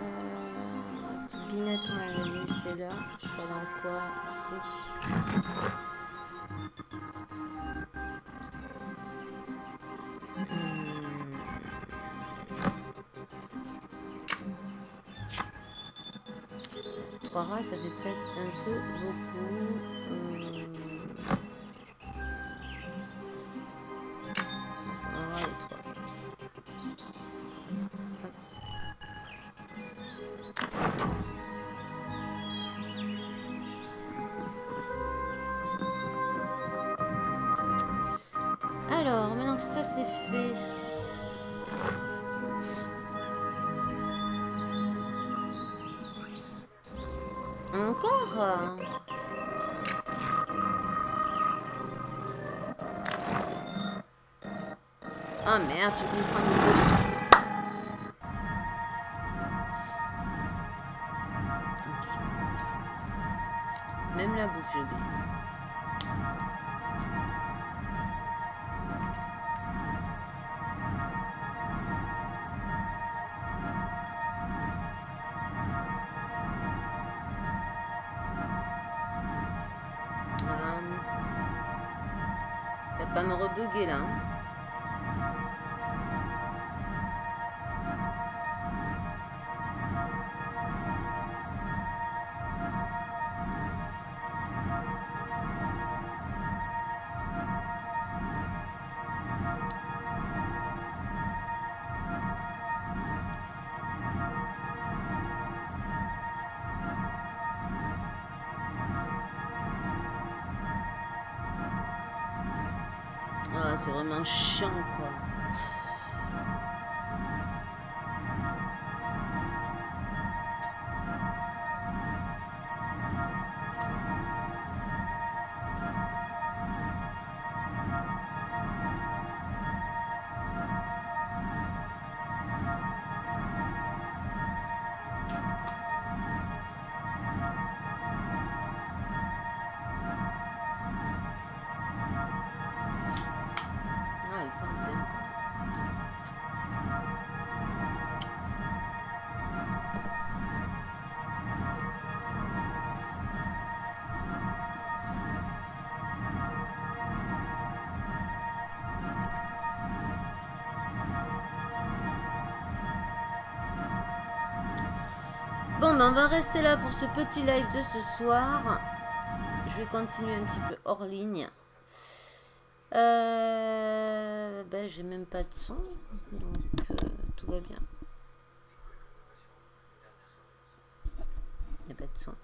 [SPEAKER 1] Euh, binette, on la laisser là. Je sais pas dans quoi. Ici. Hmm. Trois rats, ça fait peut-être un peu beaucoup. Ça c'est fait. Encore Ah merde, tu peux vas pas Ah, On va rester là pour ce petit live de ce soir. Je vais continuer un petit peu hors ligne. Euh, ben, j'ai même pas de son, euh, tout va bien. Il n'y a pas de son.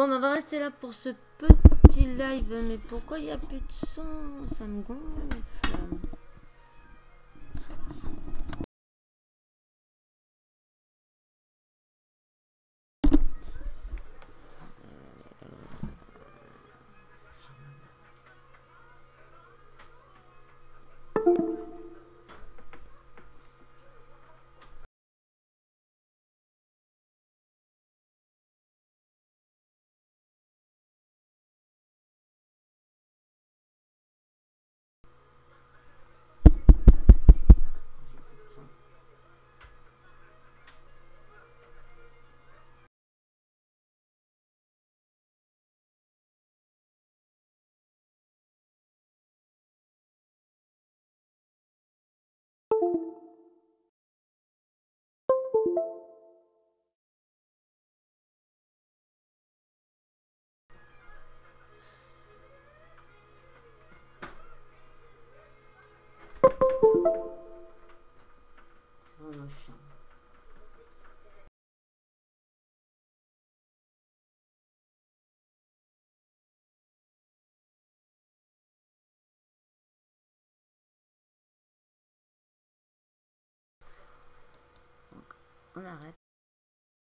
[SPEAKER 1] Bon, ben, on va rester là pour ce petit live. Mais pourquoi il n'y a plus de son? Ça me gonfle. On arrête.